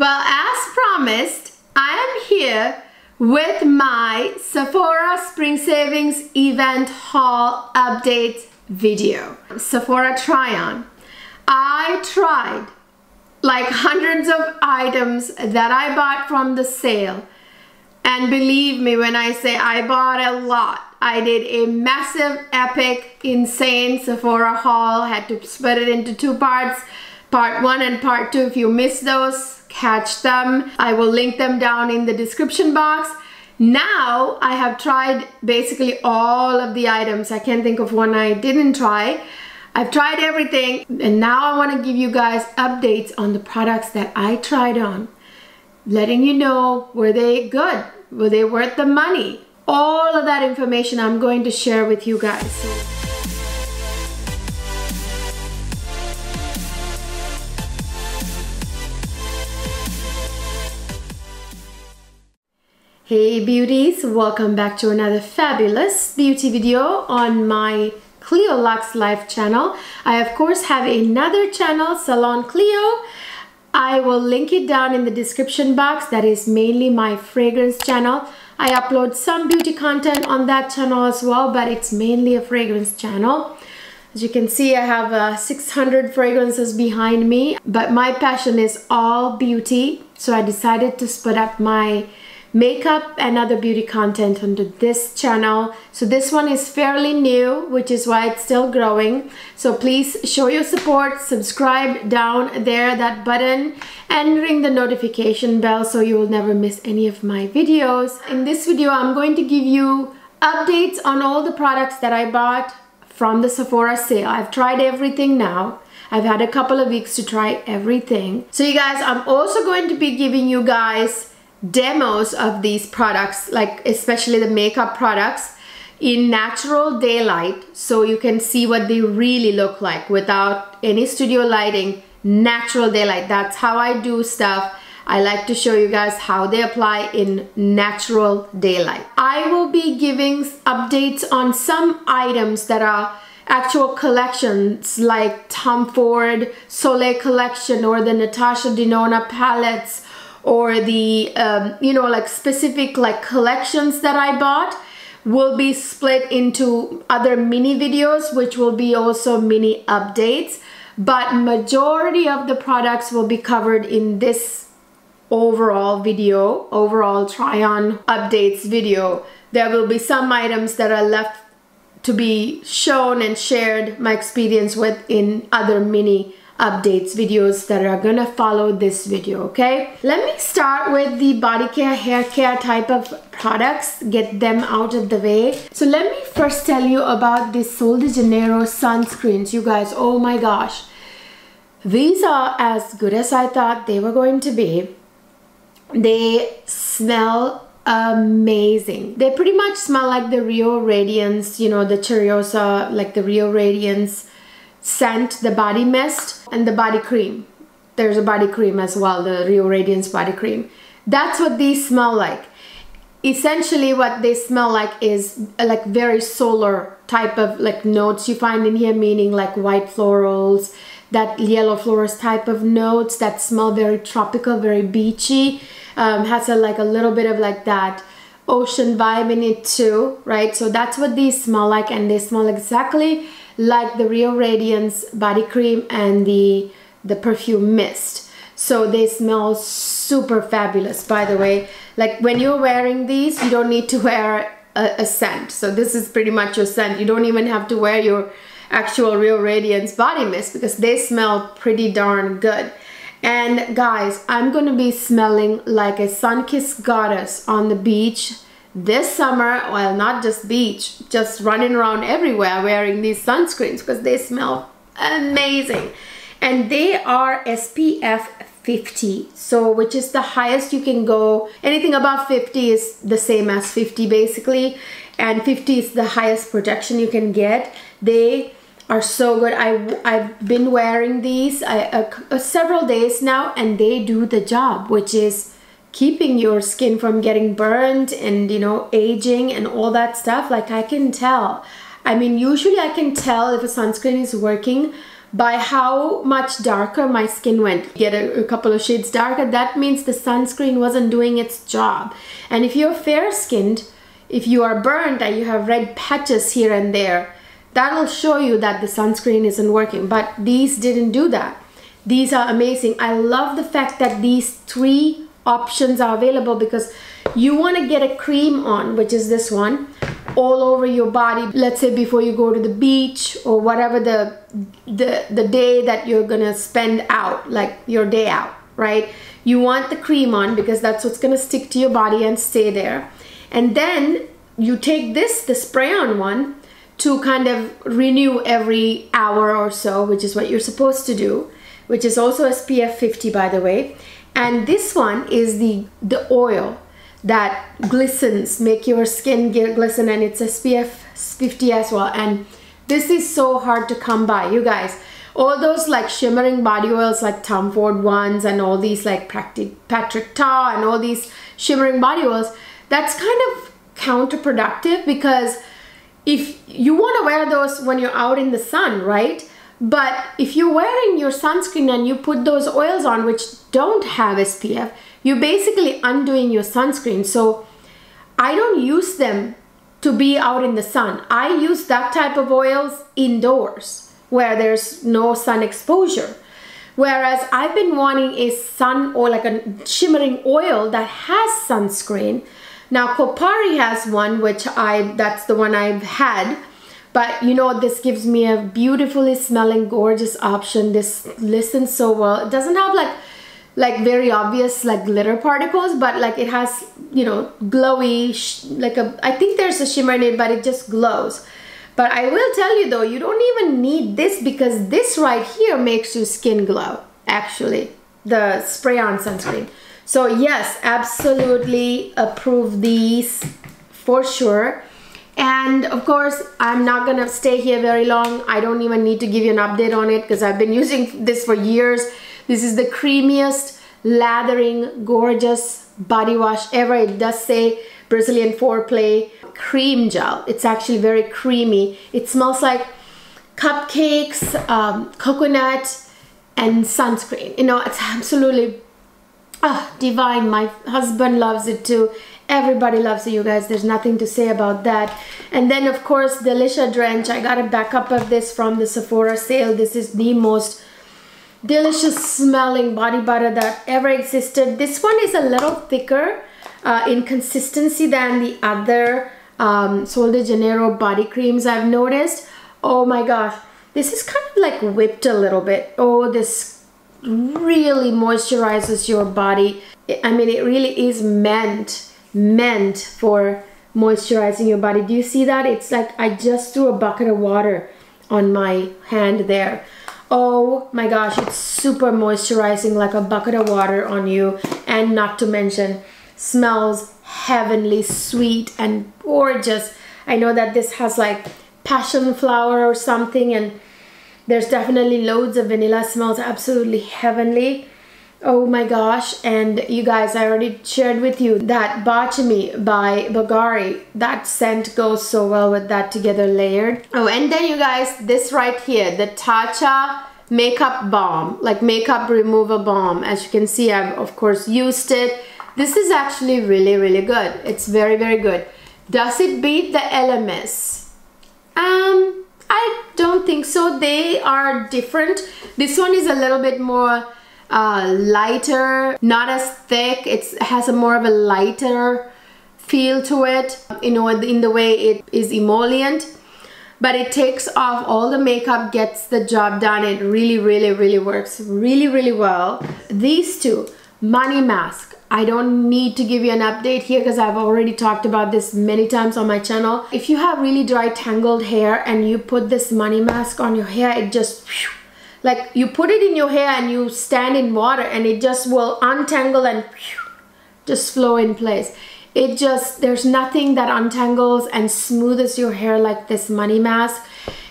Well, as promised, I am here with my Sephora Spring Savings Event Haul Update video. Sephora try-on. I tried like hundreds of items that I bought from the sale. And believe me when I say I bought a lot. I did a massive, epic, insane Sephora haul. Had to split it into two parts. Part one and part two. If you missed those, catch them. I will link them down in the description box. Now I have tried basically all of the items. I can't think of one I didn't try. I've tried everything and now I want to give you guys updates on the products that I tried on. Letting you know were they good? Were they worth the money? All of that information I'm going to share with you guys. Hey beauties, welcome back to another fabulous beauty video on my Cleo Lux Life channel. I of course have another channel, Ceylon Cleo. I will link it down in the description box. That is mainly my fragrance channel. I upload some beauty content on that channel as well, but it's mainly a fragrance channel. As you can see, I have uh, 600 fragrances behind me, but my passion is all beauty. So I decided to split up my makeup and other beauty content under this channel. So this one is fairly new, which is why it's still growing. So please show your support, subscribe down there, that button, and ring the notification bell so you will never miss any of my videos. In this video, I'm going to give you updates on all the products that I bought from the Sephora sale. I've tried everything now. I've had a couple of weeks to try everything. So you guys, I'm also going to be giving you guys demos of these products, like especially the makeup products, in natural daylight so you can see what they really look like without any studio lighting, natural daylight. That's how I do stuff. I like to show you guys how they apply in natural daylight. I will be giving updates on some items that are actual collections like Tom Ford Soleil collection or the Natasha Denona palettes or the um, you know like specific like collections that I bought will be split into other mini videos which will be also mini updates. But majority of the products will be covered in this overall video overall try on updates video. There will be some items that are left to be shown and shared my experience with in other mini updates videos that are gonna follow this video okay? Let me start with the body care hair care type of products get them out of the way. So let me first tell you about the Sol de Janeiro sunscreens you guys. Oh my gosh. These are as good as I thought they were going to be. They smell amazing. They pretty much smell like the Rio Radiance you know the Cheirosa like the Rio Radiance scent, the body mist, and the body cream. There's a body cream as well, the Rio Radiance body cream. That's what these smell like. Essentially what they smell like is like very solar type of like notes you find in here, meaning like white florals, that yellow florals type of notes that smell very tropical, very beachy. Um, has a like a little bit of like that ocean vibe in it too, right? So that's what these smell like and they smell exactly like the Rio Radiance body cream and the, the perfume mist. So they smell super fabulous, by the way. Like when you're wearing these, you don't need to wear a, a scent. So this is pretty much your scent. You don't even have to wear your actual Rio Radiance body mist because they smell pretty darn good. And guys, I'm gonna be smelling like a sun-kissed goddess on the beach this summer, well, not just beach, just running around everywhere wearing these sunscreens because they smell amazing. And they are SPF 50, so which is the highest you can go. Anything above 50 is the same as 50 basically, and 50 is the highest protection you can get. They are so good. I, I've been wearing these I, uh, uh, several days now and they do the job, which is keeping your skin from getting burned and you know aging and all that stuff like I can tell I mean usually I can tell if a sunscreen is working by how much darker my skin went. Get a, a, couple of shades darker, that means the sunscreen wasn't doing its job. And if you're fair skinned, if you are burned and you have red patches here and there, that'll show you that the sunscreen isn't working. But these didn't do that. These are amazing. I love the fact that these three options are available because you want to get a cream on, which is this one, all over your body. Let's say before you go to the beach or whatever the, the, the day that you're to spend out, like your day out, right? You want the cream on because that's what's to stick to your body and stay there. And then you take this, the spray on one, to kind of renew every hour or so, which is what you're supposed to do, which is also SPF 50 by the way. And this one is the, the oil that glistens, make your skin glisten and it's SPF 50 as well. And this is so hard to come by, you guys. All those like shimmering body oils like Tom Ford ones and all these like Patrick Ta and all these shimmering body oils, that's kind of counterproductive because if you want to wear those when you're out in the sun, right? But if you're wearing your sunscreen and you put those oils on which don't have SPF, you're basically undoing your sunscreen. So I don't use them to be out in the sun. I use that type of oils indoors where there's no sun exposure. Whereas I've been wanting a sun or like a shimmering oil that has sunscreen. Now Kopari has one which I that's the one I've had but you know this gives me a beautifully smelling gorgeous option. This listens so well. It doesn't have like like very obvious like glitter particles but like it has you know glowy like a I think there's a shimmer in it but it just glows. But I will tell you though you don't even need this because this right here makes your skin glow actually. The spray on sunscreen. So yes absolutely approve these for sure and of course I'm not gonna stay here very long. I don't even need to give you an update on it because I've been using this for years. This is the creamiest lathering gorgeous body wash ever. It does say Brazilian foreplay cream gel. It's actually very creamy. It smells like cupcakes um, coconut and sunscreen. You know it's absolutely ah, divine. My husband loves it too everybody loves it you guys. There's nothing to say about that. And then of course Delicia Drench. I got a backup of this from the Sephora sale. This is the most delicious smelling body butter that ever existed. This one is a little thicker uh, in consistency than the other um, Sol de Janeiro body creams I've noticed. Oh my gosh. This is kind of like whipped a little bit. Oh this really moisturizes your body. I mean it really is meant meant for moisturizing your body. Do you see that? It's like I just threw a bucket of water on my hand there. Oh my gosh, it's super moisturizing like a bucket of water on you. And not to mention, smells heavenly sweet and gorgeous. I know that this has like passion flower or something and there's definitely loads of vanilla. smells absolutely heavenly. Oh my gosh, and you guys, I already shared with you that Bachami by Bagari. That scent goes so well with that together layered. Oh, and then you guys, this right here, the Tatcha makeup balm, like makeup remover balm. As you can see, I've of course used it. This is actually really, really good. It's very, very good. Does it beat the Elemis? Um, I don't think so. They are different. This one is a little bit more uh, lighter, not as thick. It's, it has a more of a lighter feel to it, you know, in the way it is emollient. But it takes off all the makeup, gets the job done. It really, really, really works really, really well. These two, Money Mask. I don't need to give you an update here because I've already talked about this many times on my channel. If you have really dry tangled hair and you put this money mask on your hair, it just like you put it in your hair and you stand in water and it just will untangle and just flow in place. It just there's nothing that untangles and smooths your hair like this money mask.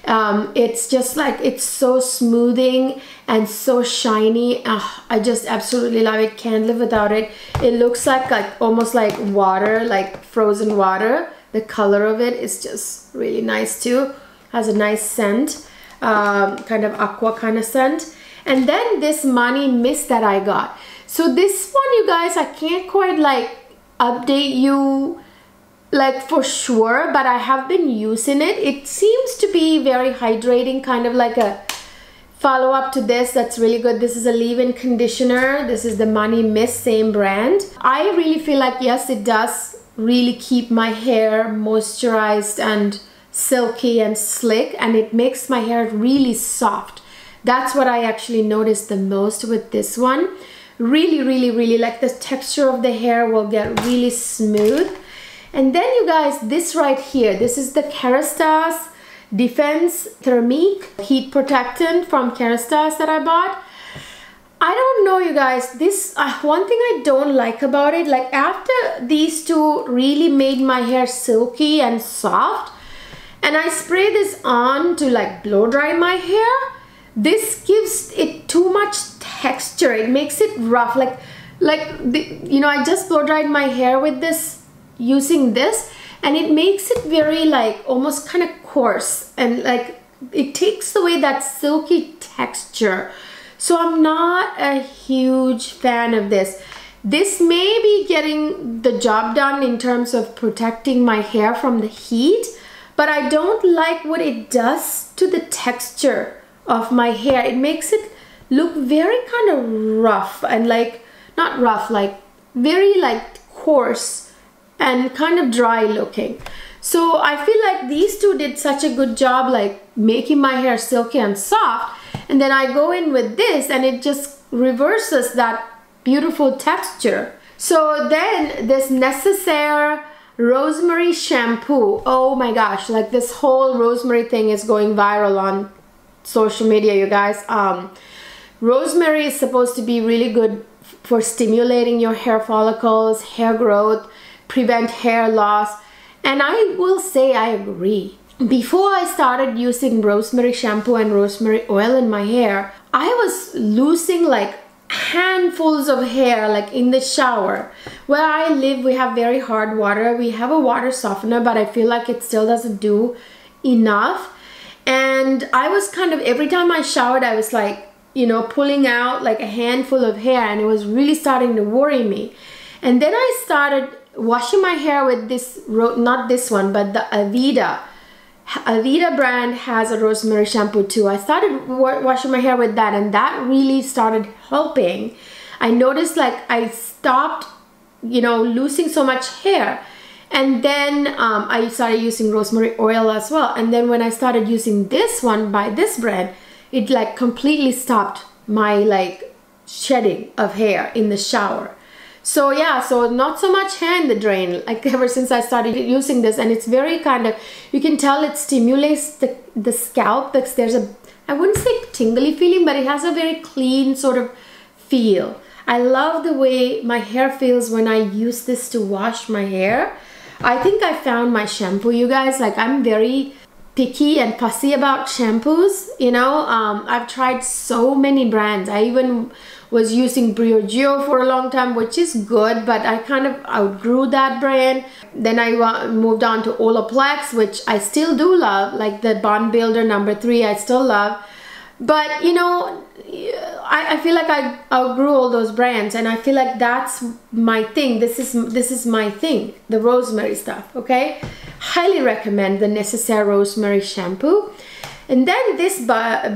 Um, it's just like it's so smoothing and so shiny. Oh, I just absolutely love it. Can't live without it. It looks like like almost like water like frozen water. The color of it is just really nice too. Has a nice scent um, kind of aqua kind of scent. And then this money mist that I got. So this one, you guys, I can't quite like update you like for sure, but I have been using it. It seems to be very hydrating, kind of like a follow up to this that's really good this is a leave-in conditioner this is the money mist same brand i really feel like yes it does really keep my hair moisturized and silky and slick and it makes my hair really soft. That's what i actually noticed the most with this one. Really really really like the texture of the hair will get really smooth. And then you guys this right here this is the kerastase Defense Thermique heat protectant from Kerastase that I bought. I don't know you guys, this uh, one thing I don't like about it, like after these two really made my hair silky and soft and I spray this on to like blow dry my hair, this gives it too much texture. It makes it rough. Like like the, you know I just blow dried my hair with this using this and it makes it very like almost kind of coarse. And like it takes away that silky texture. So I'm not a huge fan of this. This may be getting the job done in terms of protecting my hair from the heat but I don't like what it does to the texture of my hair it makes it look very kind of rough and like not rough like very like coarse and kind of dry looking. So I feel like these two did such a good job like making my hair silky and soft and then I go in with this and it just reverses that beautiful texture. So then this Necessaire rosemary shampoo. Oh my gosh, like this whole rosemary thing is going viral on social media, you guys. Um, rosemary is supposed to be really good for stimulating your hair follicles, hair growth, prevent hair loss. And I will say I agree. Before I started using rosemary shampoo and rosemary oil in my hair, I was losing like handfuls of hair like in the shower. Where I live, we have very hard water. We have a water softener, but I feel like it still doesn't do enough. And I was kind of, every time I showered, I was like, you know, pulling out like a handful of hair and it was really starting to worry me. And then I started washing my hair with this, not this one, but the Aveda. Aveda brand has a rosemary shampoo too. I started washing my hair with that and that really started helping. I noticed like I stopped, you know, losing so much hair. And then um, I started using rosemary oil as well. And then when I started using this one by this brand, it like completely stopped my like shedding of hair in the shower. So yeah, so not so much hair in the drain, like ever since I started using this and it's very kind of, you can tell it stimulates the, the scalp because there's a, I wouldn't say tingly feeling, but it has a very clean sort of feel. I love the way my hair feels when I use this to wash my hair. I think I found my shampoo, you guys. Like I'm very picky and fussy about shampoos, you know. Um, I've tried so many brands. I even was using Briogeo for a long time, which is good, but I kind of outgrew that brand. Then I moved on to Olaplex, which I still do love, like the Bond Builder number three, I still love. But you know, I, I feel like I outgrew all those brands, and I feel like that's my thing. This is this is my thing, the rosemary stuff. Okay, highly recommend the Necessaire Rosemary Shampoo. And then this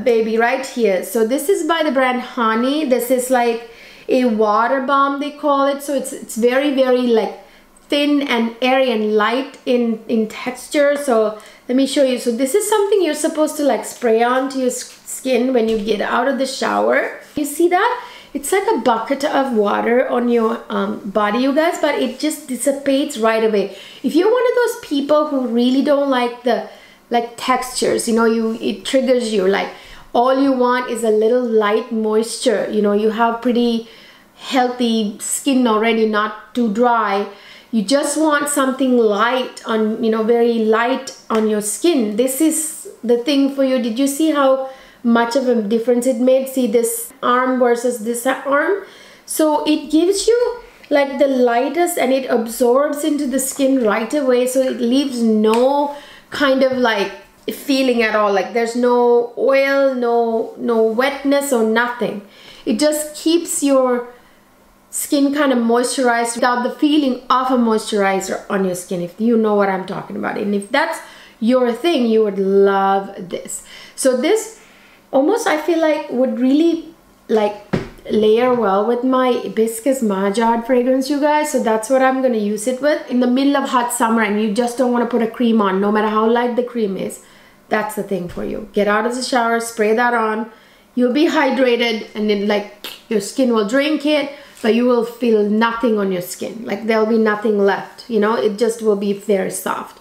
baby right here. So this is by the brand Honey. This is like a water balm they call it. So it's, it's very, very like thin and airy and light in, in texture. So let me show you. So this is something you're supposed to like spray onto your skin when you get out of the shower. You see that? It's like a bucket of water on your um, body, you guys, but it just dissipates right away. If you're one of those people who really don't like the like textures you know you it triggers you like all you want is a little light moisture you know you have pretty healthy skin already not too dry. You just want something light on you know very light on your skin. This is the thing for you. Did you see how much of a difference it made? See this arm versus this arm? So it gives you like the lightest and it absorbs into the skin right away so it leaves no kind of like feeling at all. Like there's no oil no no wetness or nothing. It just keeps your skin kind of moisturized without the feeling of a moisturizer on your skin if you know what I'm talking about. And if that's your thing you would love this. So this almost I feel like would really like layer well with my hibiscus Mahajad fragrance you guys. So that's what I'm gonna use it with. In the middle of hot summer and you just don't want to put a cream on no matter how light the cream is that's the thing for you. Get out of the shower spray that on. You'll be hydrated and then like your skin will drink it but you will feel nothing on your skin. Like there'll be nothing left you know? It just will be very soft.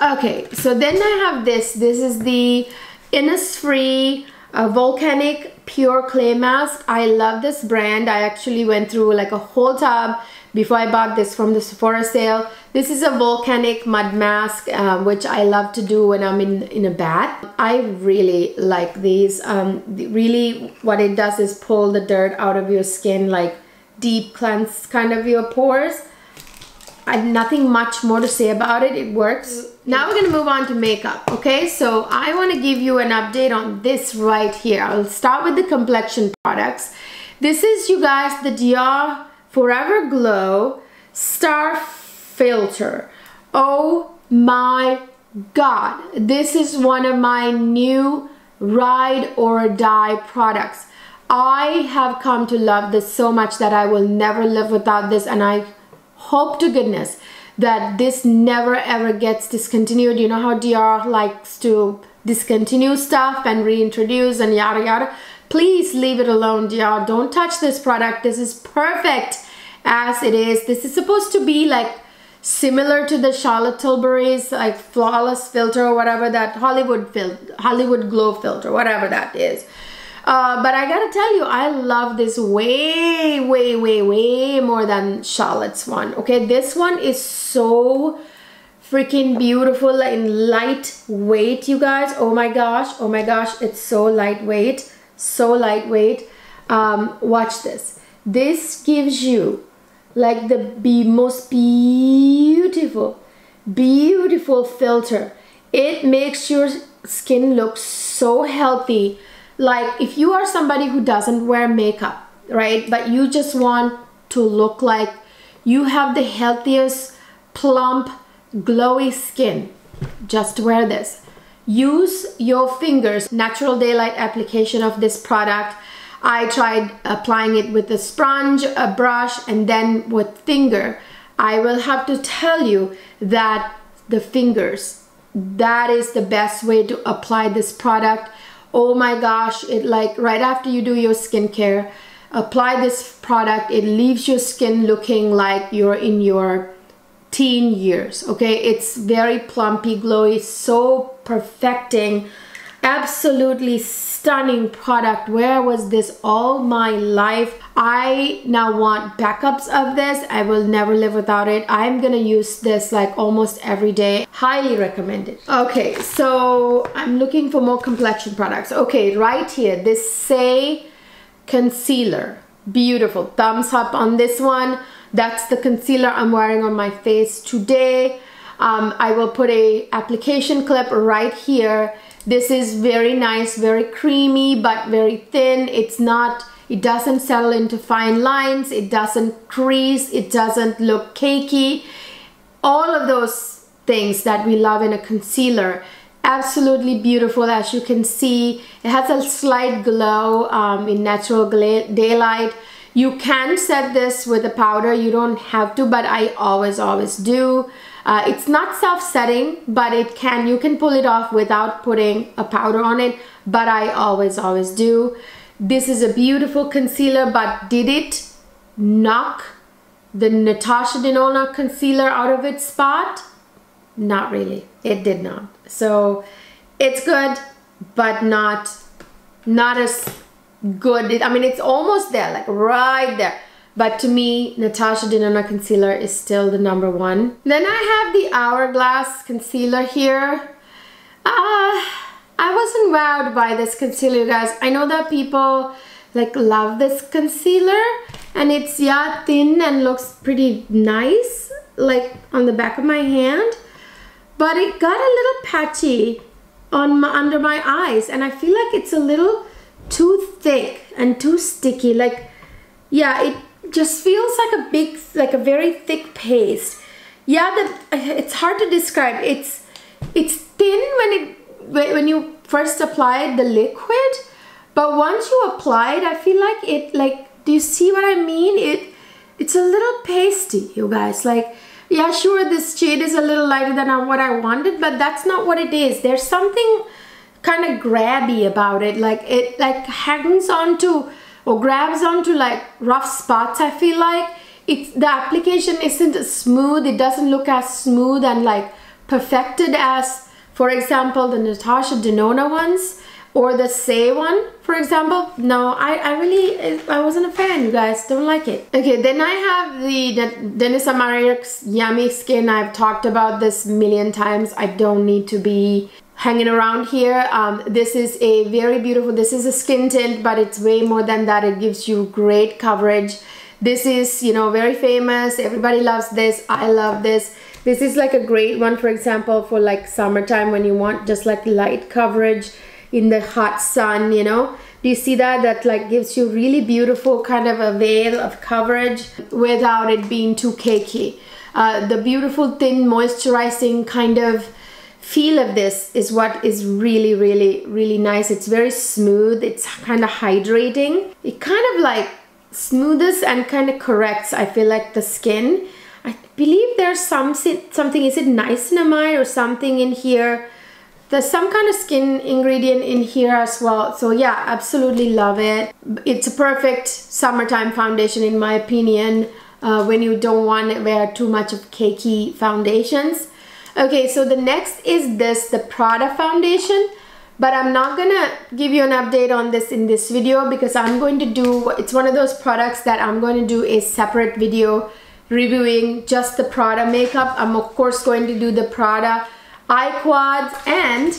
Okay so then I have this. This is the Innisfree uh, volcanic pure clay mask. I love this brand. I actually went through like a whole tub before I bought this from the Sephora sale. This is a volcanic mud mask um, which I love to do when I'm in in a bath. I really like these. Um, really what it does is pull the dirt out of your skin like deep cleanse kind of your pores I have nothing much more to say about it. It works. Now we're going to move on to makeup. Okay, so I want to give you an update on this right here. I'll start with the complexion products. This is, you guys, the Dior Forever Glow Star Filter. Oh my God. This is one of my new ride or die products. I have come to love this so much that I will never live without this and I hope to goodness that this never ever gets discontinued. You know how Dior likes to discontinue stuff and reintroduce and yada yada. Please leave it alone, Dior. Don't touch this product. This is perfect as it is. This is supposed to be like similar to the Charlotte Tilbury's like flawless filter or whatever that Hollywood fil Hollywood glow filter, whatever that is. Uh, but I gotta tell you, I love this way, way, way, way more than Charlotte's one. Okay, this one is so freaking beautiful and lightweight, you guys. Oh my gosh, oh my gosh, it's so lightweight, so lightweight. Um, watch this. This gives you like the be most beautiful, beautiful filter. It makes your skin look so healthy like if you are somebody who doesn't wear makeup right but you just want to look like you have the healthiest plump glowy skin just wear this. Use your fingers. Natural daylight application of this product. I tried applying it with a sponge a brush and then with finger. I will have to tell you that the fingers that is the best way to apply this product oh my gosh it like right after you do your skincare apply this product it leaves your skin looking like you're in your teen years okay? It's very plumpy glowy so perfecting absolutely stunning product. Where was this all my life? I now want backups of this. I will never live without it. I'm gonna use this like almost every day. Highly recommended. Okay so I'm looking for more complexion products. Okay right here this Saie concealer. Beautiful. Thumbs up on this one. That's the concealer I'm wearing on my face today. Um, I will put a application clip right here this is very nice, very creamy, but very thin. It's not, it doesn't settle into fine lines. It doesn't crease. It doesn't look cakey. All of those things that we love in a concealer. Absolutely beautiful as you can see. It has a slight glow um, in natural daylight. You can set this with a powder. You don't have to, but I always, always do. Uh, it's not self-setting, but it can, you can pull it off without putting a powder on it, but I always, always do. This is a beautiful concealer, but did it knock the Natasha Denona concealer out of its spot? Not really, it did not. So it's good, but not, not as good. I mean, it's almost there, like right there. But to me, Natasha Denona Concealer is still the number one. Then I have the Hourglass Concealer here. Uh, I wasn't wowed by this concealer, guys. I know that people like love this concealer and it's yeah thin and looks pretty nice like on the back of my hand but it got a little patchy on my, under my eyes and I feel like it's a little too thick and too sticky like yeah it just feels like a big like a very thick paste. Yeah the, uh, it's hard to describe. It's it's thin when it when you first apply the liquid but once you apply it I feel like it like do you see what I mean? It it's a little pasty you guys. Like yeah sure this shade is a little lighter than what I wanted but that's not what it is. There's something kind of grabby about it. Like it like hangs onto or grabs onto like rough spots I feel like. It's the application isn't smooth. It doesn't look as smooth and like perfected as for example the Natasha Denona ones or the Saie one for example. No I, I really I wasn't a fan you guys. Don't like it. Okay then I have the, the Danessa Myricks Yummy Skin. I've talked about this million times. I don't need to be hanging around here um, this is a very beautiful this is a skin tint but it's way more than that it gives you great coverage this is you know very famous everybody loves this I love this this is like a great one for example for like summertime when you want just like light coverage in the hot sun, you know. Do you see that? That like gives you really beautiful kind of a veil of coverage without it being too cakey. Uh, the beautiful thin moisturizing kind of feel of this is what is really really really nice it's very smooth it's kind of hydrating it kind of like smooths and kind of corrects I feel like the skin I believe there's some something is it niacinamide or something in here there's some kind of skin ingredient in here as well. So yeah, absolutely love it. It's a perfect summertime foundation in my opinion uh, when you don't want to wear too much of cakey foundations. Okay, so the next is this, the Prada foundation. But I'm not gonna give you an update on this in this video because I'm going to do, it's one of those products that I'm going to do a separate video reviewing just the Prada makeup. I'm of course going to do the Prada eye quads and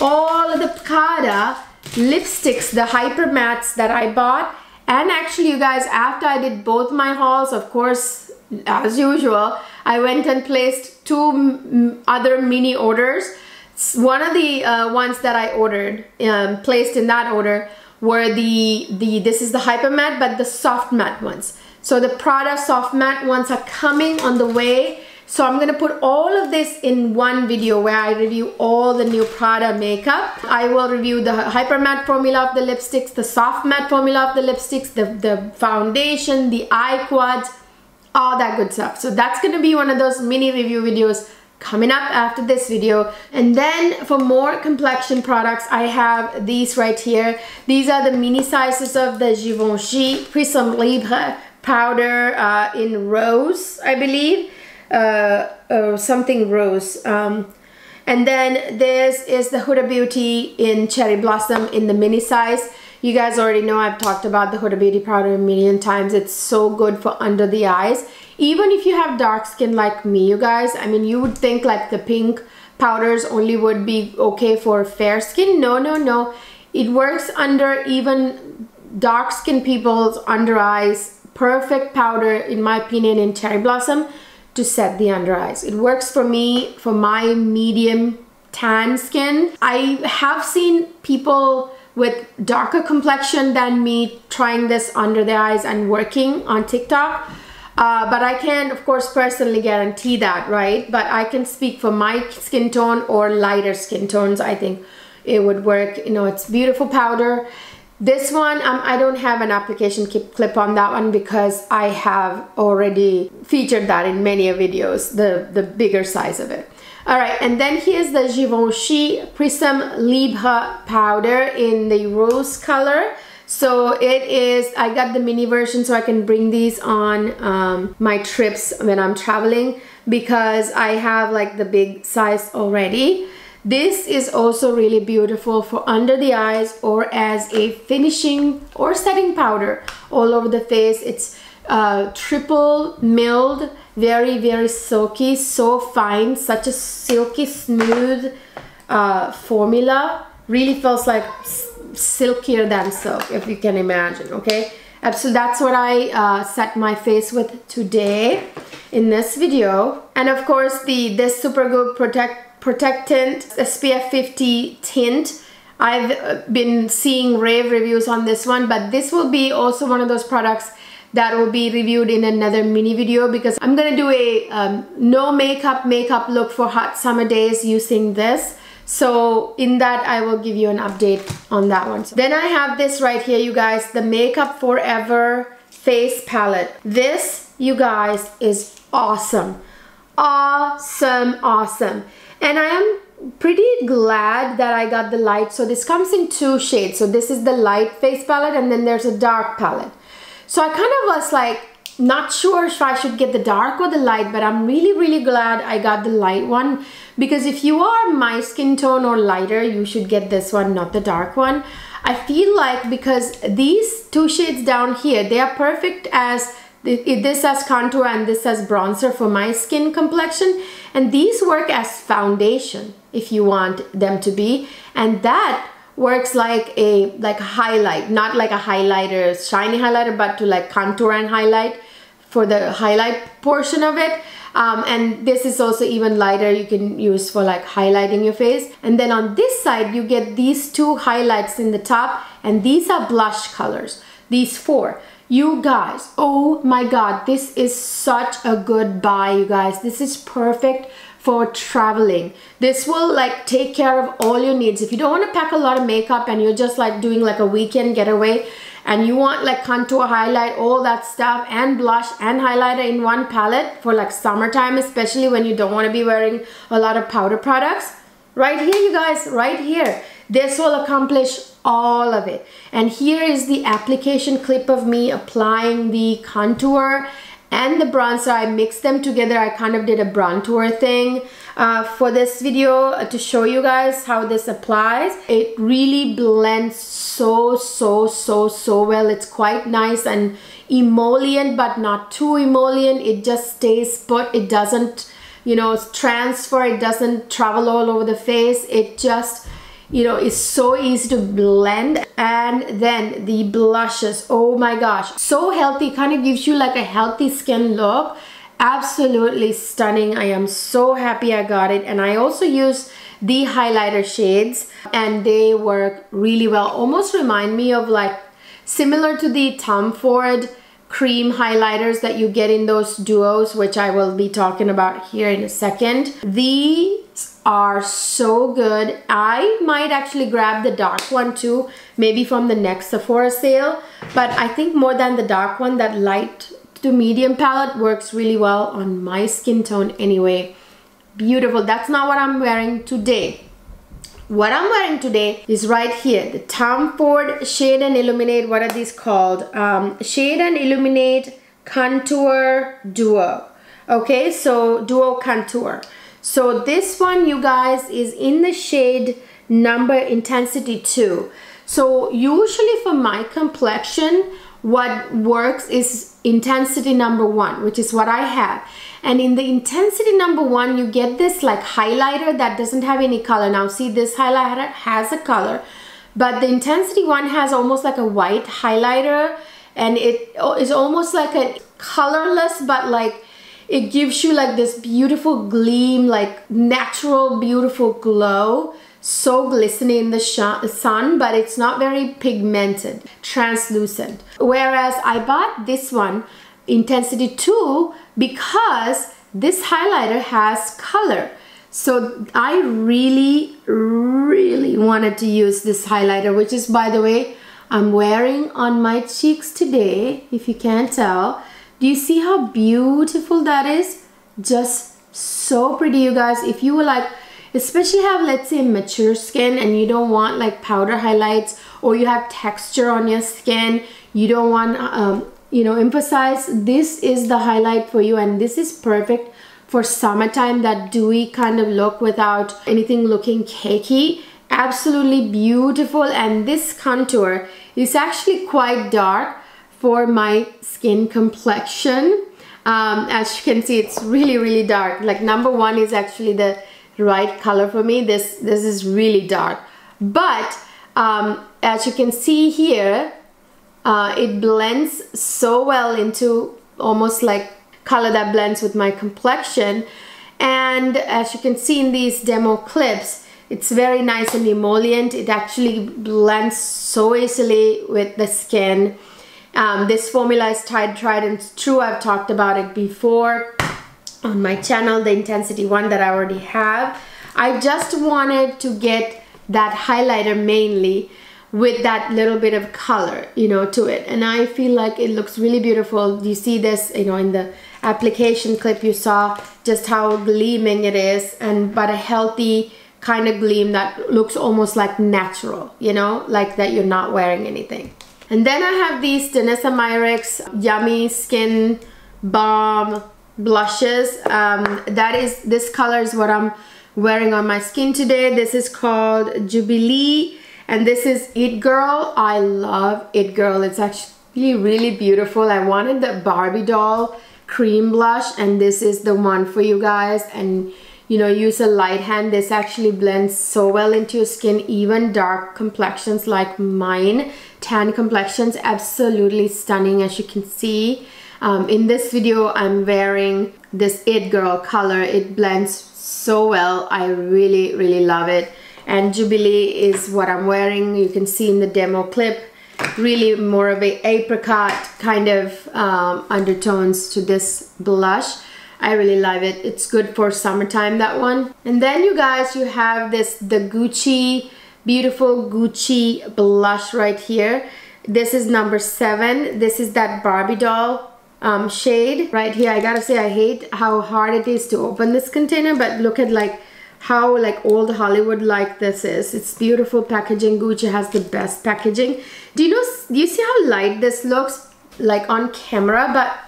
all of the Prada lipsticks, the hyper mattes that I bought. And actually you guys, after I did both my hauls, of course, as usual, I went and placed two other mini orders. One of the uh, ones that I ordered, um, placed in that order, were the, the this is the hyper matte, but the soft matte ones. So the Prada soft matte ones are coming on the way so I'm gonna put all of this in one video where I review all the new Prada makeup. I will review the hyper matte formula of the lipsticks, the soft matte formula of the lipsticks, the, the foundation, the eye quads, all that good stuff. So that's gonna be one of those mini review videos coming up after this video. And then for more complexion products, I have these right here. These are the mini sizes of the Givenchy Prisme Libre powder uh, in rose, I believe uh, uh, something rose. Um, and then this is the Huda Beauty in Cherry Blossom in the mini size. You guys already know I've talked about the Huda Beauty powder a million times. It's so good for under the eyes. Even if you have dark skin like me, you guys, I mean, you would think like the pink powders only would be okay for fair skin. No, no, no. It works under even dark skin people's under eyes. Perfect powder, in my opinion, in Cherry Blossom to set the under eyes. It works for me for my medium tan skin. I have seen people with darker complexion than me trying this under the eyes and working on TikTok. Uh, but I can't, of course, personally guarantee that, right? But I can speak for my skin tone or lighter skin tones. I think it would work. You know, it's beautiful powder. This one, um, I don't have an application clip on that one because I have already featured that in many videos, the, the bigger size of it. All right, and then here's the Givenchy Prisme Libre powder in the rose color. So it is, I got the mini version so I can bring these on um, my trips when I'm traveling because I have like the big size already. This is also really beautiful for under the eyes or as a finishing or setting powder all over the face. It's uh, triple milled, very, very silky, so fine, such a silky smooth uh, formula. Really feels like silkier than silk, if you can imagine, okay? So that's what I uh, set my face with today in this video. And of course, the this Supergoop Protect protectant SPF 50 tint I've uh, been seeing rave reviews on this one but this will be also one of those products that will be reviewed in another mini video because I'm gonna do a um, no makeup makeup look for hot summer days using this. So in that I will give you an update on that one. So then I have this right here you guys the makeup forever face palette. This you guys is awesome. Awesome awesome. And I am pretty glad that I got the light. So this comes in two shades. So this is the light face palette and then there's a dark palette so I kind of was like not sure if I should get the dark or the light, but I'm really, really glad I got the light one. Because if you are my skin tone or lighter, you should get this one, not the dark one. I feel like because these two shades down here, they are perfect as this as contour and this as bronzer for my skin complexion. And these work as foundation if you want them to be. And that works like a like highlight not like a highlighter shiny highlighter but to like contour and highlight for the highlight portion of it. Um, and this is also even lighter you can use for like highlighting your face. And then on this side you get these two highlights in the top and these are blush colors. These four. You guys oh my god this is such a good buy you guys. This is perfect for traveling. This will like take care of all your needs. If you don't want to pack a lot of makeup and you're just like doing like a weekend getaway and you want like contour, highlight, all that stuff and blush and highlighter in one palette for like summertime, especially when you don't want to be wearing a lot of powder products. Right here, you guys, right here. This will accomplish all of it. And here is the application clip of me applying the contour and the bronzer I mixed them together. I kind of did a bronzer thing uh, for this video uh, to show you guys how this applies. It really blends so so so so well. It's quite nice and emollient but not too emollient. It just stays put. It doesn't you know transfer. It doesn't travel all over the face. It just you know it's so easy to blend and then the blushes. Oh my gosh. So healthy kind of gives you like a healthy skin look. Absolutely stunning. I am so happy i got it. And i also use the highlighter shades and they work really well. Almost remind me of like similar to the tom ford cream highlighters that you get in those duos which i will be talking about here in a second. The are so good. I might actually grab the dark one too, maybe from the next Sephora sale. But I think more than the dark one, that light to medium palette works really well on my skin tone anyway. Beautiful. That's not what I'm wearing today. What I'm wearing today is right here, the Tom Ford Shade and Illuminate. What are these called? Um, Shade and Illuminate Contour Duo. Okay, so Duo Contour. So this one, you guys, is in the shade number intensity 2. So usually for my complexion, what works is intensity number 1, which is what I have. And in the intensity number 1, you get this like highlighter that doesn't have any color. Now see, this highlighter has a color, but the intensity 1 has almost like a white highlighter and it is almost like a colorless but like it gives you like this beautiful gleam, like natural, beautiful glow. So glistening in the sun, but it's not very pigmented, translucent. Whereas I bought this one, Intensity 2, because this highlighter has color. So I really, really wanted to use this highlighter, which is, by the way, I'm wearing on my cheeks today, if you can't tell. Do you see how beautiful that is? Just so pretty, you guys. If you were like, especially have, let's say, mature skin and you don't want like powder highlights or you have texture on your skin, you don't want, um, you know, emphasize, this is the highlight for you and this is perfect for summertime, that dewy kind of look without anything looking cakey. Absolutely beautiful and this contour is actually quite dark for my skin complexion. Um, as you can see, it's really, really dark. Like number one is actually the right color for me. This, this is really dark. But um, as you can see here, uh, it blends so well into almost like color that blends with my complexion. and as you can see in these demo clips it's very nice and emollient it actually blends so easily with the skin um, this formula is tried tried and true. I've talked about it before on my channel the intensity one that I already have. I just wanted to get that highlighter mainly with that little bit of color you know to it. And I feel like it looks really beautiful. You see this you know in the application clip you saw just how gleaming it is and but a healthy kind of gleam that looks almost like natural you know like that you're not wearing anything and then I have these Danessa Myricks Yummy Skin Balm blushes um, that is this color is what I'm wearing on my skin today this is called Jubilee and this is It Girl. I love It Girl. It's actually really beautiful. I wanted the Barbie doll cream blush and this is the one for you guys and you know use a light hand. This actually blends so well into your skin. Even dark complexions like mine tan complexions absolutely stunning as you can see. Um, in this video I'm wearing this it girl color. It blends so well. I really really love it. And Jubilee is what I'm wearing. You can see in the demo clip. Really more of a apricot kind of um, undertones to this blush I really love it it's good for summertime that one and then you guys you have this the Gucci beautiful Gucci blush right here this is number seven this is that Barbie doll um, shade right here I gotta say I hate how hard it is to open this container but look at like how like old Hollywood like this is. It's beautiful packaging. Gucci has the best packaging. Do you know, do you see how light this looks like on camera? But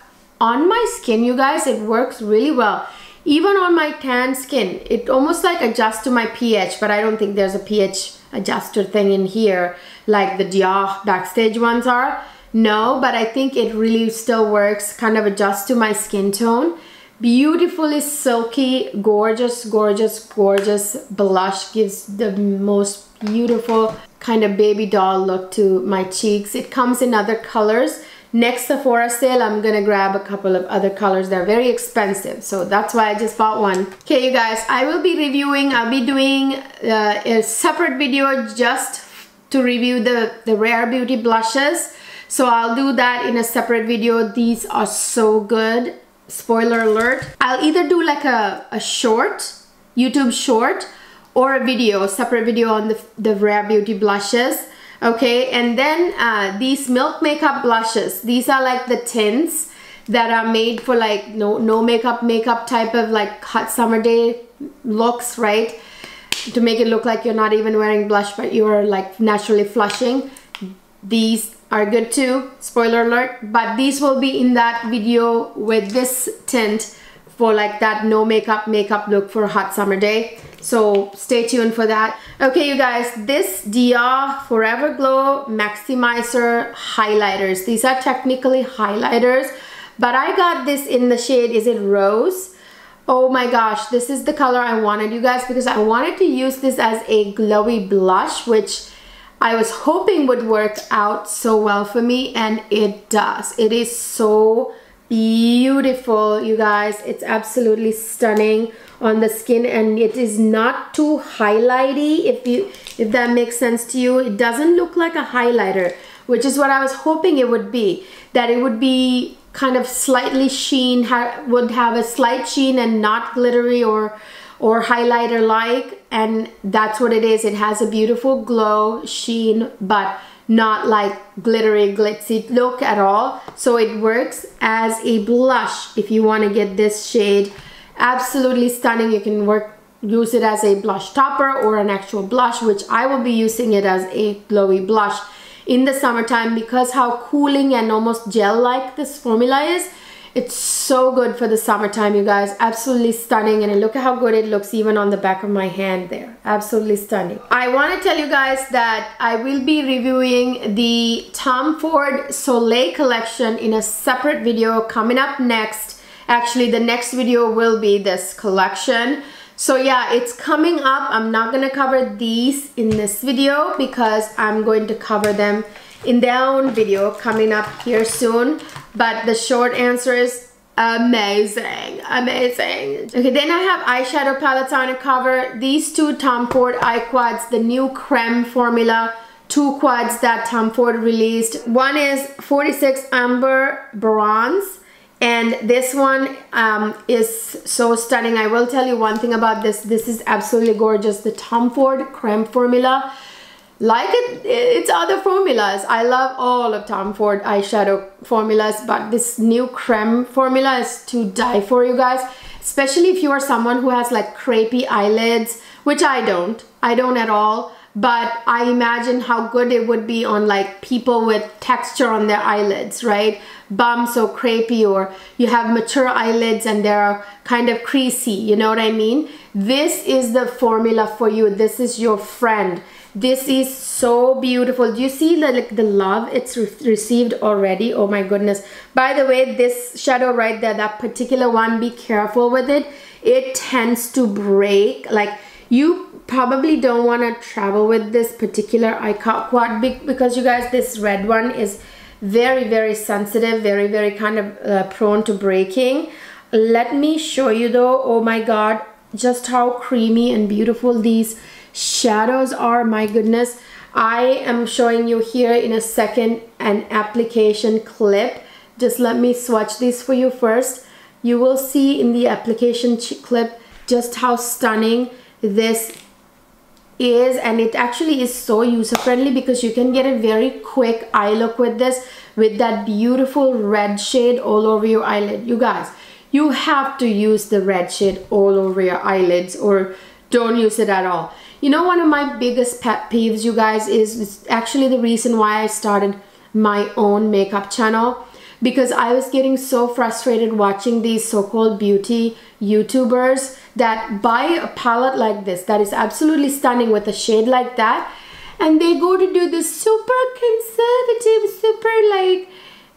on my skin, you guys, it works really well. Even on my tan skin, it almost like adjusts to my pH, but I don't think there's a pH adjuster thing in here like the Dior backstage ones are. No, but I think it really still works, kind of adjusts to my skin tone beautifully silky gorgeous gorgeous gorgeous blush gives the most beautiful kind of baby doll look to my cheeks it comes in other colors next Sephora sale I'm gonna grab a couple of other colors. They're very expensive so that's why I just bought one. Okay you guys I will be reviewing I'll be doing uh, a separate video just to review the the rare beauty blushes. So I'll do that in a separate video. These are so good. Spoiler alert. I'll either do like a, a short YouTube short or a video separate video on the, the rare beauty blushes okay and then uh, these milk makeup blushes these are like the tints that are made for like no no makeup makeup type of like hot summer day looks right? To make it look like you're not even wearing blush but you're like naturally flushing. These are good too spoiler alert but these will be in that video with this tint for like that no makeup makeup look for a hot summer day so stay tuned for that okay you guys this Dior Forever Glow Maximizer highlighters these are technically highlighters but I got this in the shade is it rose oh my gosh this is the color I wanted you guys because I wanted to use this as a glowy blush which I was hoping would work out so well for me and it does. It is so beautiful, you guys. It's absolutely stunning on the skin and it is not too highlighty if you if that makes sense to you. It doesn't look like a highlighter, which is what I was hoping it would be. That it would be kind of slightly sheen, ha would have a slight sheen and not glittery or or highlighter like and that's what it is it has a beautiful glow sheen but not like glittery glitzy look at all so it works as a blush if you want to get this shade absolutely stunning you can work use it as a blush topper or an actual blush which I will be using it as a glowy blush in the summertime because how cooling and almost gel like this formula is it's so good for the summertime, you guys. Absolutely stunning. And look at how good it looks even on the back of my hand there. Absolutely stunning. I want to tell you guys that I will be reviewing the Tom Ford Soleil collection in a separate video coming up next. Actually, the next video will be this collection. So yeah, it's coming up. I'm not to cover these in this video because I'm going to cover them in their own video coming up here soon. But the short answer is amazing amazing okay then i have eyeshadow palettes on a cover these two tom ford eye quads the new creme formula two quads that tom ford released one is 46 amber bronze and this one um, is so stunning. I will tell you one thing about this. This is absolutely gorgeous. The Tom Ford creme formula. Like it its other formulas. I love all of Tom Ford eyeshadow formulas but this new creme formula is to die for you guys. Especially if you are someone who has like crepey eyelids which I don't. I don't at all but I imagine how good it would be on like people with texture on their eyelids, right? Bumps or crepey or you have mature eyelids and they're kind of creasy, you know what I mean? This is the formula for you. This is your friend. This is so beautiful. Do you see the, like, the love it's re received already? Oh my goodness. By the way, this shadow right there, that particular one, be careful with it. It tends to break. Like you probably don't want to travel with this particular eye quad because you guys this red one is very very sensitive very very kind of uh, prone to breaking. Let me show you though oh my god just how creamy and beautiful these shadows are my goodness. I am showing you here in a second an application clip. Just let me swatch these for you first. You will see in the application clip just how stunning this is and it actually is so user friendly because you can get a very quick eye look with this with that beautiful red shade all over your eyelid. You guys you have to use the red shade all over your eyelids or don't use it at all. You know one of my biggest pet peeves you guys is actually the reason why I started my own makeup channel because I was getting so frustrated watching these so-called beauty YouTubers that buy a palette like this that is absolutely stunning with a shade like that and they go to do this super conservative, super like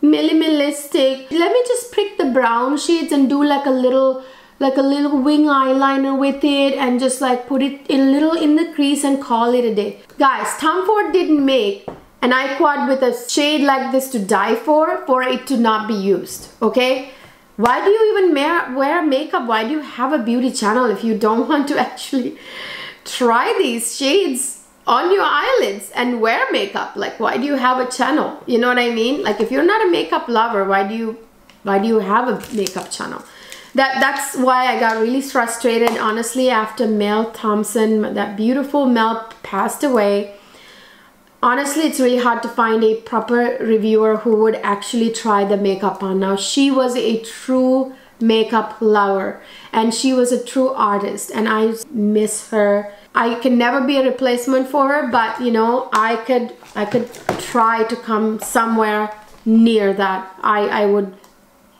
minimalistic. Let me just pick the brown shades and do like a little like a little wing eyeliner with it and just like put it a little in the crease and call it a day. Guys, Tom Ford didn't make an eye quad with a shade like this to die for, for it to not be used, okay? Why do you even wear makeup? Why do you have a beauty channel if you don't want to actually try these shades on your eyelids and wear makeup? Like, why do you have a channel? You know what I mean? Like, if you're not a makeup lover, why do you, why do you have a makeup channel? That, that's why I got really frustrated, honestly, after Mel Thompson, that beautiful Mel passed away honestly it's really hard to find a proper reviewer who would actually try the makeup on. Now she was a true makeup lover and she was a true artist and I miss her. I can never be a replacement for her but you know I could I could try to come somewhere near that. I I would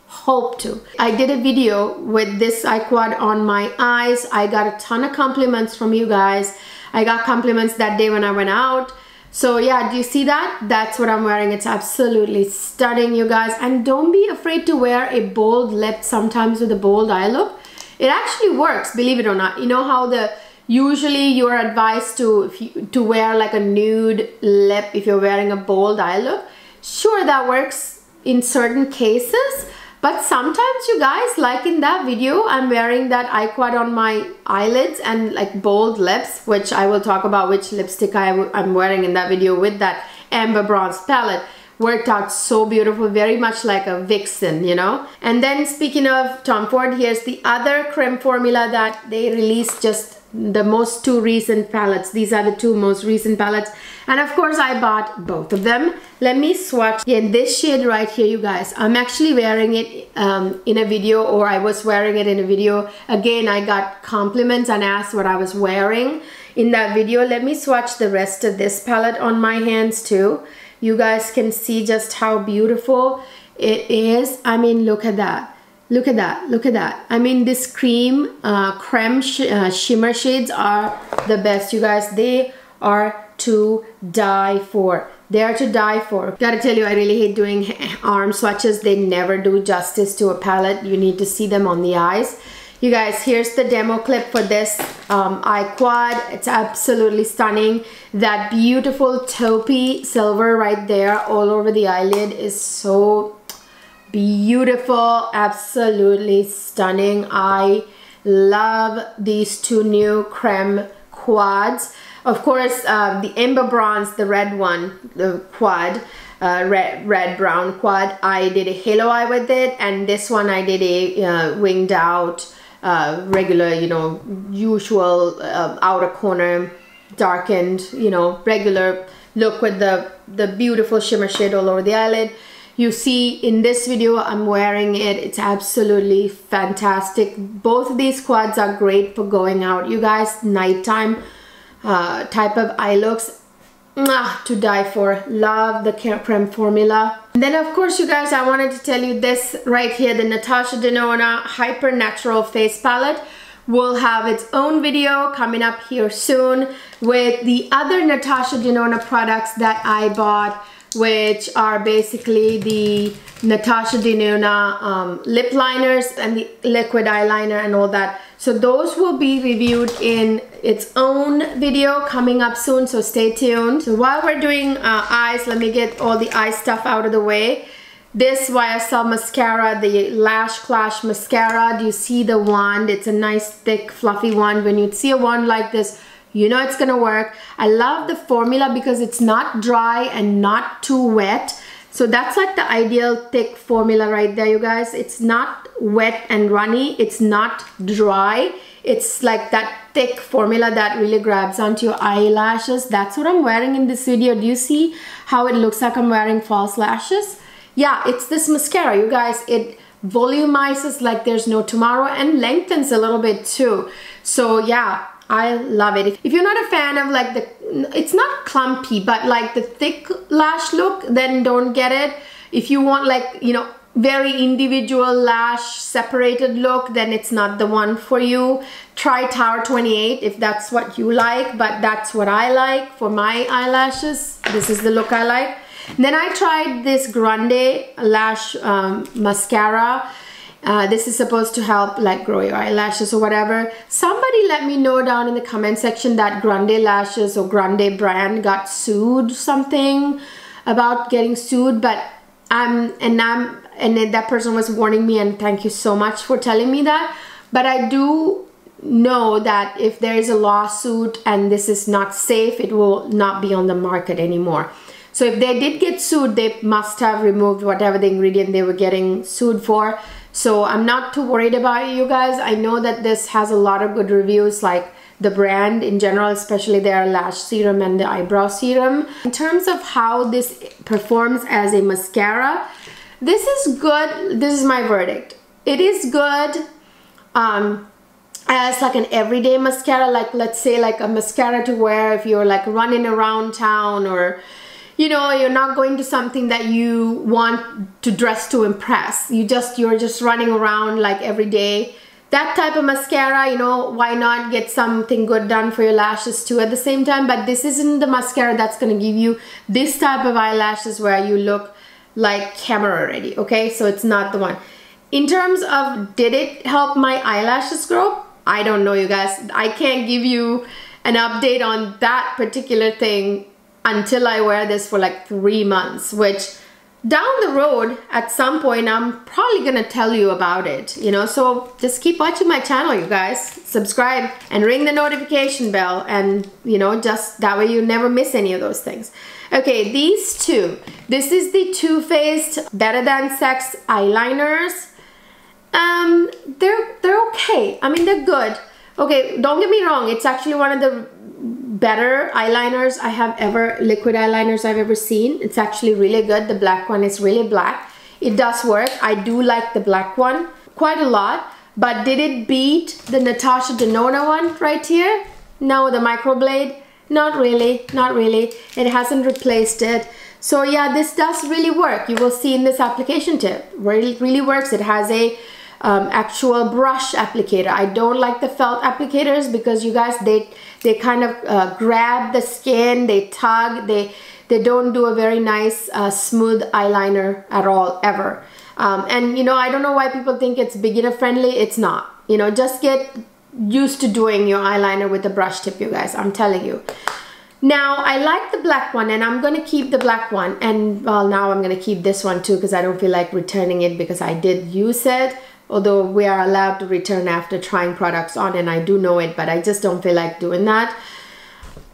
hope to. I did a video with this eye quad on my eyes. I got a ton of compliments from you guys. I got compliments that day when I went out so yeah, do you see that? That's what I'm wearing. It's absolutely stunning, you guys. And don't be afraid to wear a bold lip sometimes with a bold eye look. It actually works, believe it or not. You know how the usually you're advised to you, to wear like a nude lip if you're wearing a bold eye look. Sure, that works in certain cases, but sometimes you guys, like in that video, I'm wearing that eye quad on my eyelids and like bold lips, which I will talk about which lipstick I am wearing in that video with that Amber Bronze palette. Worked out so beautiful, very much like a vixen, you know? And then speaking of Tom Ford, here's the other creme formula that they released just the most two recent palettes. These are the two most recent palettes. And of course I bought both of them. Let me swatch in this shade right here you guys. I'm actually wearing it um, in a video or I was wearing it in a video. Again I got compliments and asked what I was wearing in that video. Let me swatch the rest of this palette on my hands too. You guys can see just how beautiful it is. I mean look at that Look at that, look at that. I mean, this cream, uh, creme sh uh, shimmer shades are the best, you guys. They are to die for. They are to die for. Gotta tell you, I really hate doing arm swatches. They never do justice to a palette. You need to see them on the eyes. You guys, here's the demo clip for this um, eye quad. It's absolutely stunning. That beautiful taupey silver right there all over the eyelid is so beautiful absolutely stunning. I love these two new creme quads. Of course uh, the Amber Bronze the red one the quad uh, red red brown quad I did a halo eye with it and this one I did a uh, winged out uh, regular you know usual uh, outer corner darkened you know regular look with the the beautiful shimmer shade all over the eyelid you see in this video I'm wearing it. It's absolutely fantastic. Both of these quads are great for going out. You guys nighttime uh, type of eye looks Mwah, to die for. Love the creme formula. And then of course you guys I wanted to tell you this right here. The Natasha Denona Hyper Natural Face Palette will have its own video coming up here soon with the other Natasha Denona products that I bought which are basically the Natasha Denona um, lip liners and the liquid eyeliner and all that. So those will be reviewed in its own video coming up soon, so stay tuned. So while we're doing uh, eyes, let me get all the eye stuff out of the way. This YSL mascara, the Lash Clash mascara, do you see the wand? It's a nice thick fluffy wand. When you see a wand like this, you know it's gonna work. I love the formula because it's not dry and not too wet. So that's like the ideal thick formula right there, you guys. It's not wet and runny. It's not dry. It's like that thick formula that really grabs onto your eyelashes. That's what I'm wearing in this video. Do you see how it looks like I'm wearing false lashes? Yeah, it's this mascara, you guys. It volumizes like there's no tomorrow and lengthens a little bit too. So yeah, I love it. If you're not a fan of like the, it's not clumpy, but like the thick lash look, then don't get it. If you want like, you know, very individual lash separated look, then it's not the one for you. Try Tower 28 if that's what you like, but that's what I like for my eyelashes. This is the look I like. Then I tried this Grande lash um, mascara uh, this is supposed to help like grow your eyelashes or whatever. Somebody let me know down in the comment section that Grande Lashes or Grande brand got sued something about getting sued but I'm and I'm and that person was warning me and thank you so much for telling me that. But I do know that if there is a lawsuit and this is not safe it will not be on the market anymore. So if they did get sued they must have removed whatever the ingredient they were getting sued for so I'm not too worried about you guys. I know that this has a lot of good reviews like the brand in general, especially their lash serum and the eyebrow serum. In terms of how this performs as a mascara, this is good. This is my verdict. It is good um, as like an everyday mascara, like let's say like a mascara to wear if you're like running around town or you know you're not going to something that you want to dress to impress. You just you're just running around like every day. That type of mascara you know why not get something good done for your lashes too at the same time? But this isn't the mascara that's going to give you this type of eyelashes where you look like camera ready okay? So it's not the one. In terms of did it help my eyelashes grow? I don't know you guys. I can't give you an update on that particular thing until I wear this for like three months, which down the road at some point I'm probably gonna tell you about it you know? So just keep watching my channel you guys. Subscribe and ring the notification bell and you know just that way you never miss any of those things. Okay these two. This is the Too Faced Better Than Sex eyeliners. Um they're they're okay. I mean they're good. Okay don't get me wrong it's actually one of the better eyeliners I have ever, liquid eyeliners I've ever seen. It's actually really good. The black one is really black. It does work. I do like the black one quite a lot. But did it beat the Natasha Denona one right here? No, the microblade? Not really, not really. It hasn't replaced it. So yeah, this does really work. You will see in this application tip. Really, really works. It has a um, actual brush applicator. I don't like the felt applicators because you guys, they, they kind of uh, grab the skin, they tug, they, they don't do a very nice uh, smooth eyeliner at all, ever. Um, and you know, I don't know why people think it's beginner friendly. It's not. You know, just get used to doing your eyeliner with a brush tip, you guys. I'm telling you. Now, I like the black one and I'm gonna keep the black one. And well, now I'm gonna keep this one too because I don't feel like returning it because I did use it. Although we are allowed to return after trying products on and I do know it, but I just don't feel like doing that.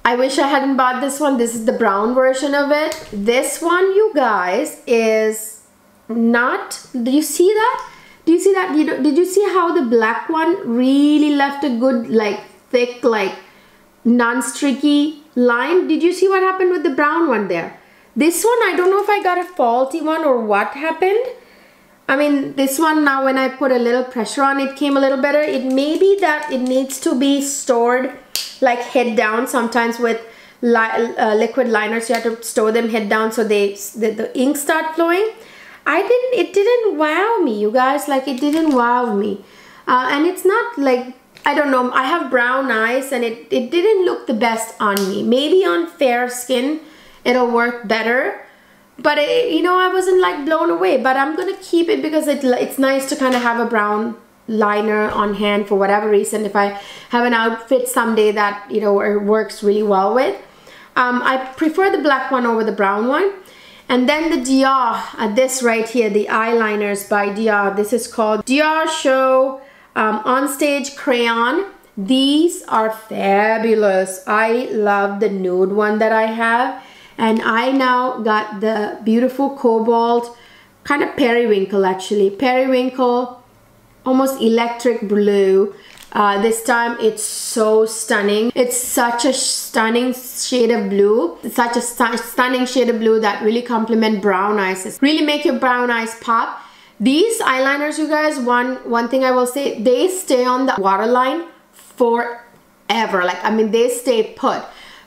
I wish I hadn't bought this one. This is the brown version of it. This one, you guys, is not, do you see that? Do you see that? You know, did you see how the black one really left a good, like, thick, like, non-streaky line? Did you see what happened with the brown one there? This one, I don't know if I got a faulty one or what happened. I mean, this one now when I put a little pressure on it came a little better. It may be that it needs to be stored like head down sometimes with li uh, liquid liners. You have to store them head down so they the, the ink start flowing. I didn't it didn't wow me you guys. Like it didn't wow me. Uh, and it's not like I don't know. I have brown eyes and it, it didn't look the best on me. Maybe on fair skin it'll work better but it, you know I wasn't like blown away. But I'm gonna keep it because it, it's nice to kind of have a brown liner on hand for whatever reason. If I have an outfit someday that you know works really well with um, I prefer the black one over the brown one. And then the Dior uh, this right here the eyeliners by Dior. This is called Dior Show um, on stage crayon. These are fabulous. I love the nude one that I have and I now got the beautiful cobalt kind of periwinkle actually periwinkle almost electric blue. Uh, this time it's so stunning. It's such a stunning shade of blue. It's such a stu stunning shade of blue that really complement brown eyes. Really make your brown eyes pop. These eyeliners, you guys, one, one thing I will say, they stay on the waterline forever. Like, I mean, they stay put.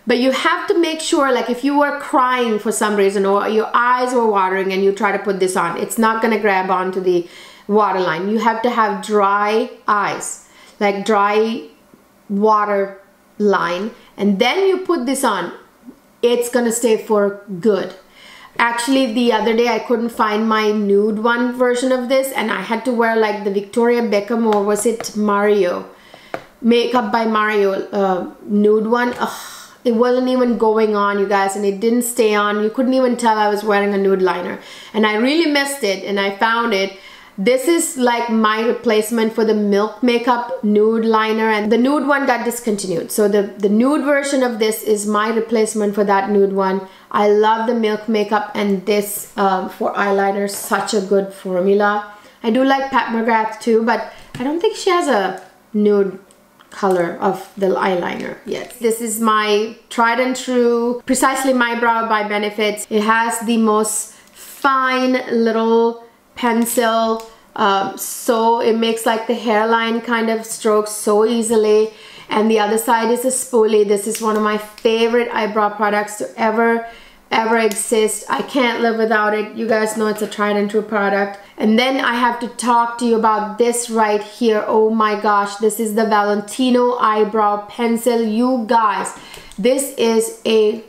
But you have to make sure, like if you were crying for some reason or your eyes were watering and you try to put this on, it's not gonna grab onto the waterline. You have to have dry eyes, like dry water line. And then you put this on, it's gonna stay for good. Actually, the other day I couldn't find my nude one version of this and I had to wear like the Victoria Beckham or was it Mario? Makeup by Mario uh, nude one. Ugh it wasn't even going on you guys and it didn't stay on you couldn't even tell I was wearing a nude liner and I really missed it and I found it this is like my replacement for the Milk Makeup nude liner and the nude one got discontinued. So the, the nude version of this is my replacement for that nude one. I love the Milk Makeup and this um, for eyeliner, such a good formula. I do like Pat McGrath too, but I don't think she has a nude color of the eyeliner Yes. This is my tried and true Precisely My Brow by Benefit. It has the most fine little pencil um, so it makes like the hairline kind of strokes so easily and the other side is a spoolie this is one of my favorite eyebrow products to ever ever exist. I can't live without it. You guys know it's a tried and true product. And then I have to talk to you about this right here. Oh my gosh this is the Valentino eyebrow pencil. You guys this is a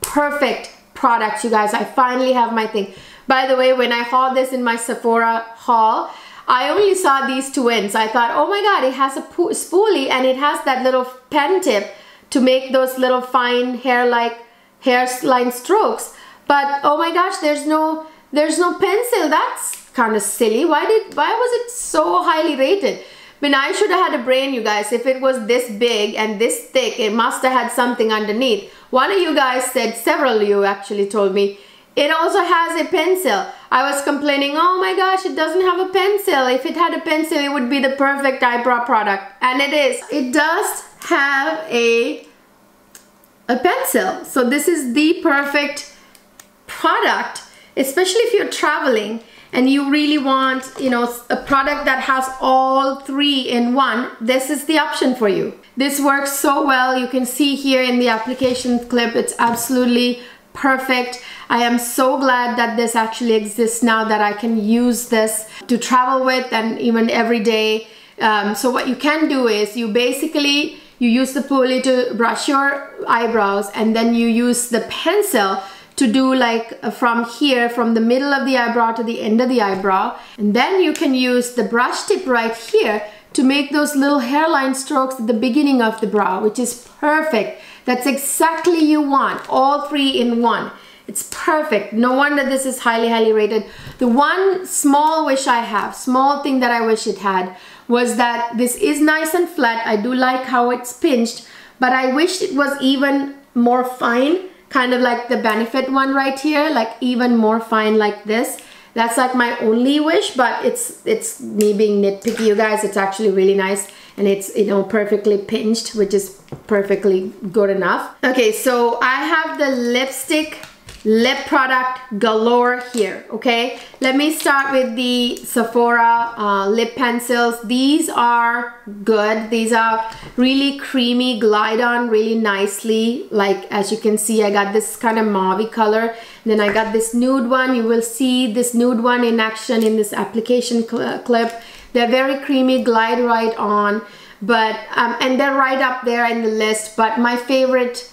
perfect product you guys. I finally have my thing. By the way, when I hauled this in my Sephora haul, I only saw these two ends. I thought, oh my God, it has a spoolie and it has that little pen tip to make those little fine hair-like hairline strokes. But oh my gosh, there's no there's no pencil. That's kind of silly. Why did why was it so highly rated? I mean, I should have had a brain, you guys. If it was this big and this thick, it must have had something underneath. One of you guys said, several of you actually told me, it also has a pencil. I was complaining, oh my gosh, it doesn't have a pencil. If it had a pencil, it would be the perfect eyebrow product. And it is. It does have a, a pencil. So this is the perfect product, especially if you're traveling and you really want, you know, a product that has all three in one, this is the option for you. This works so well. You can see here in the application clip, it's absolutely perfect. I am so glad that this actually exists now that I can use this to travel with and even every day. Um, so what you can do is you basically, you use the spoolie to brush your eyebrows and then you use the pencil to do like from here, from the middle of the eyebrow to the end of the eyebrow. And then you can use the brush tip right here to make those little hairline strokes at the beginning of the brow, which is perfect. That's exactly you want, all three in one. It's perfect. No wonder this is highly, highly rated. The one small wish I have, small thing that I wish it had, was that this is nice and flat. I do like how it's pinched, but I wish it was even more fine, kind of like the Benefit one right here, like even more fine like this. That's like my only wish, but it's it's me being nitpicky, you guys. It's actually really nice and it's you know perfectly pinched which is perfectly good enough okay so I have the lipstick lip product galore here okay? Let me start with the Sephora uh, lip pencils. These are good. These are really creamy glide on really nicely. Like as you can see I got this kind of mauve color. Then I got this nude one. You will see this nude one in action in this application cl clip. They're very creamy glide right on. But um, and they're right up there in the list. But my favorite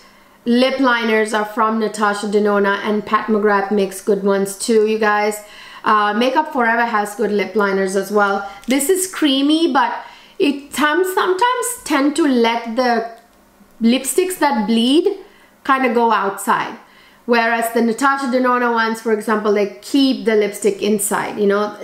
lip liners are from Natasha Denona and Pat McGrath makes good ones too, you guys. Uh, Makeup Forever has good lip liners as well. This is creamy, but it sometimes tend to let the lipsticks that bleed kind of go outside. Whereas the Natasha Denona ones, for example, they keep the lipstick inside, you know.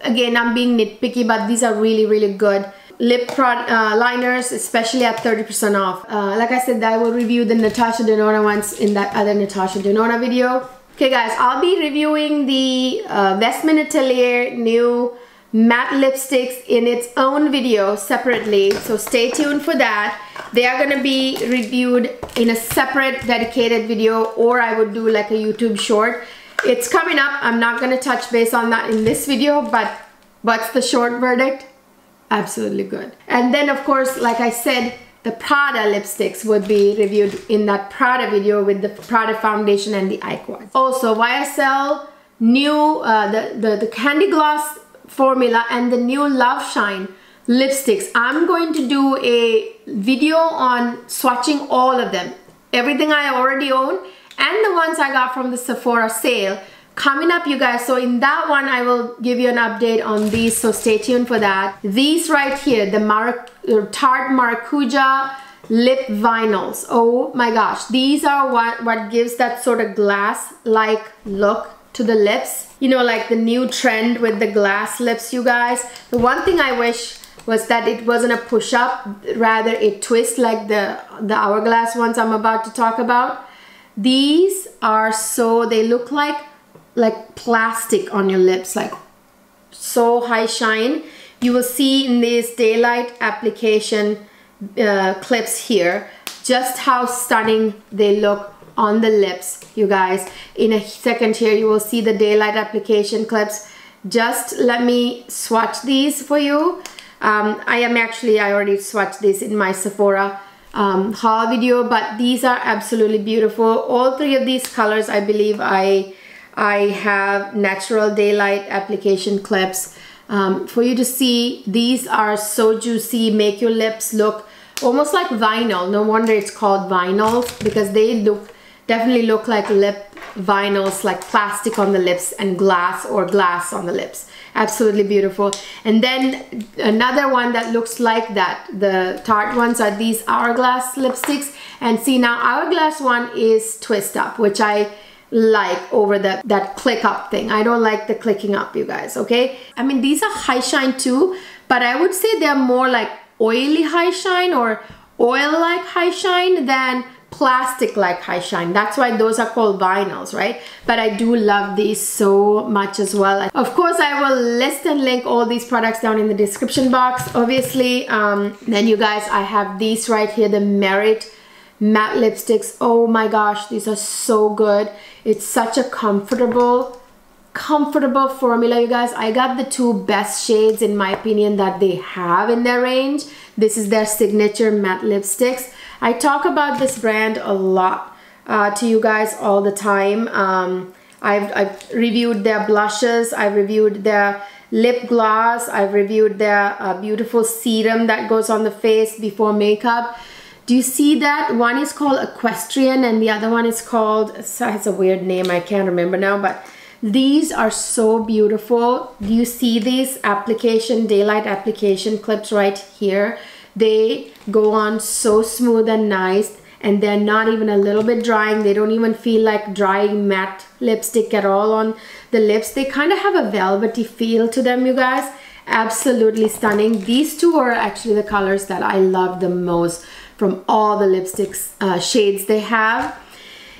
Again, I'm being nitpicky, but these are really, really good lip uh, liners, especially at 30% off. Uh, like I said, I will review the Natasha Denona ones in that other Natasha Denona video. Okay guys, I'll be reviewing the uh, Atelier new matte lipsticks in its own video separately, so stay tuned for that. They are gonna be reviewed in a separate dedicated video or I would do like a YouTube short. It's coming up, I'm not gonna touch base on that in this video, but what's the short verdict? Absolutely good. And then of course, like I said, the Prada lipsticks would be reviewed in that Prada video with the Prada foundation and the eye. Also, YSL new, uh, the, the, the Candy Gloss formula and the new Love Shine lipsticks. I'm going to do a video on swatching all of them. Everything I already own and the ones I got from the Sephora sale coming up you guys so in that one I will give you an update on these so stay tuned for that. These right here the Mar Tarte Maracuja lip vinyls. Oh my gosh these are what what gives that sort of glass like look to the lips. You know like the new trend with the glass lips you guys. The one thing I wish was that it wasn't a push-up rather a twist like the the hourglass ones I'm about to talk about. These are so they look like like plastic on your lips like so high shine. You will see in these daylight application uh, clips here just how stunning they look on the lips you guys. In a second here you will see the daylight application clips. Just let me swatch these for you. Um, I am actually I already swatched this in my Sephora um, haul video but these are absolutely beautiful. All three of these colors I believe I I have natural daylight application clips um, for you to see. These are so juicy, make your lips look almost like vinyl. No wonder it's called vinyl because they look definitely look like lip vinyls, like plastic on the lips and glass or glass on the lips. Absolutely beautiful. And then another one that looks like that, the Tarte ones are these Hourglass lipsticks. And see now Hourglass one is Twist Up, which I like over the, that click up thing. I don't like the clicking up, you guys, okay? I mean, these are high shine too, but I would say they're more like oily high shine or oil like high shine than plastic like high shine that's why those are called vinyls right but i do love these so much as well of course i will list and link all these products down in the description box obviously um, then you guys i have these right here the merit matte lipsticks. Oh my gosh these are so good. It's such a comfortable comfortable formula you guys. I got the two best shades in my opinion that they have in their range. This is their signature matte lipsticks. I talk about this brand a lot uh, to you guys all the time. Um, I've, I've reviewed their blushes. I've reviewed their lip gloss. I've reviewed their uh, beautiful serum that goes on the face before makeup do you see that? One is called Equestrian and the other one is called, it has a weird name, I can't remember now, but These are so beautiful. Do you see these application, daylight application clips right here? They go on so smooth and nice and they're not even a little bit drying. They don't even feel like drying matte lipstick at all on the lips. They kind of have a velvety feel to them, you guys. Absolutely stunning. These two are actually the colors that I love the most from all the lipsticks uh, shades they have.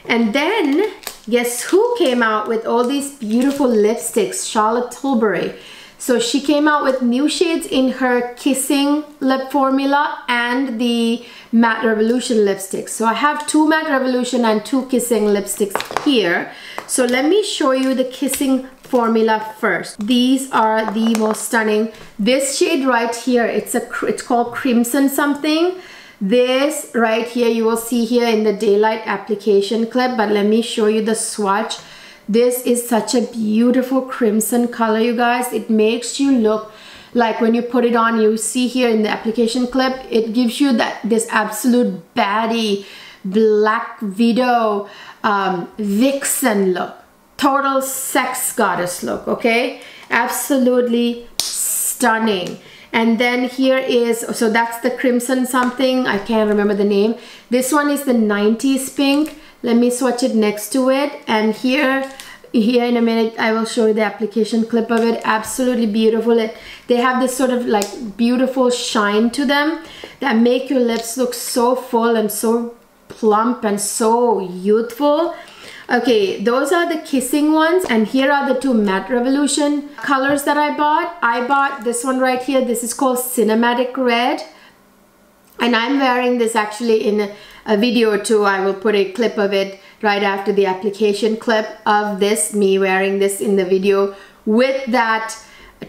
And then guess who came out with all these beautiful lipsticks? Charlotte Tilbury. So she came out with new shades in her Kissing lip formula and the Matte Revolution lipsticks. So I have two Matte Revolution and two Kissing lipsticks here. So let me show you the Kissing formula first. These are the most stunning. This shade right here, it's a it's called Crimson something. This right here, you will see here in the daylight application clip, but let me show you the swatch. This is such a beautiful crimson color, you guys. It makes you look like when you put it on, you see here in the application clip, it gives you that this absolute baddie, black widow, um, vixen look. Total sex goddess look, okay? Absolutely stunning and then here is so that's the crimson something. I can't remember the name. This one is the 90s pink. Let me swatch it next to it. And here here in a minute I will show you the application clip of it. Absolutely beautiful. It they have this sort of like beautiful shine to them that make your lips look so full and so plump and so youthful Okay, those are the kissing ones and here are the two matte revolution colors that I bought. I bought this one right here. This is called cinematic red and I'm wearing this actually in a video or two. I will put a clip of it right after the application clip of this, me wearing this in the video with that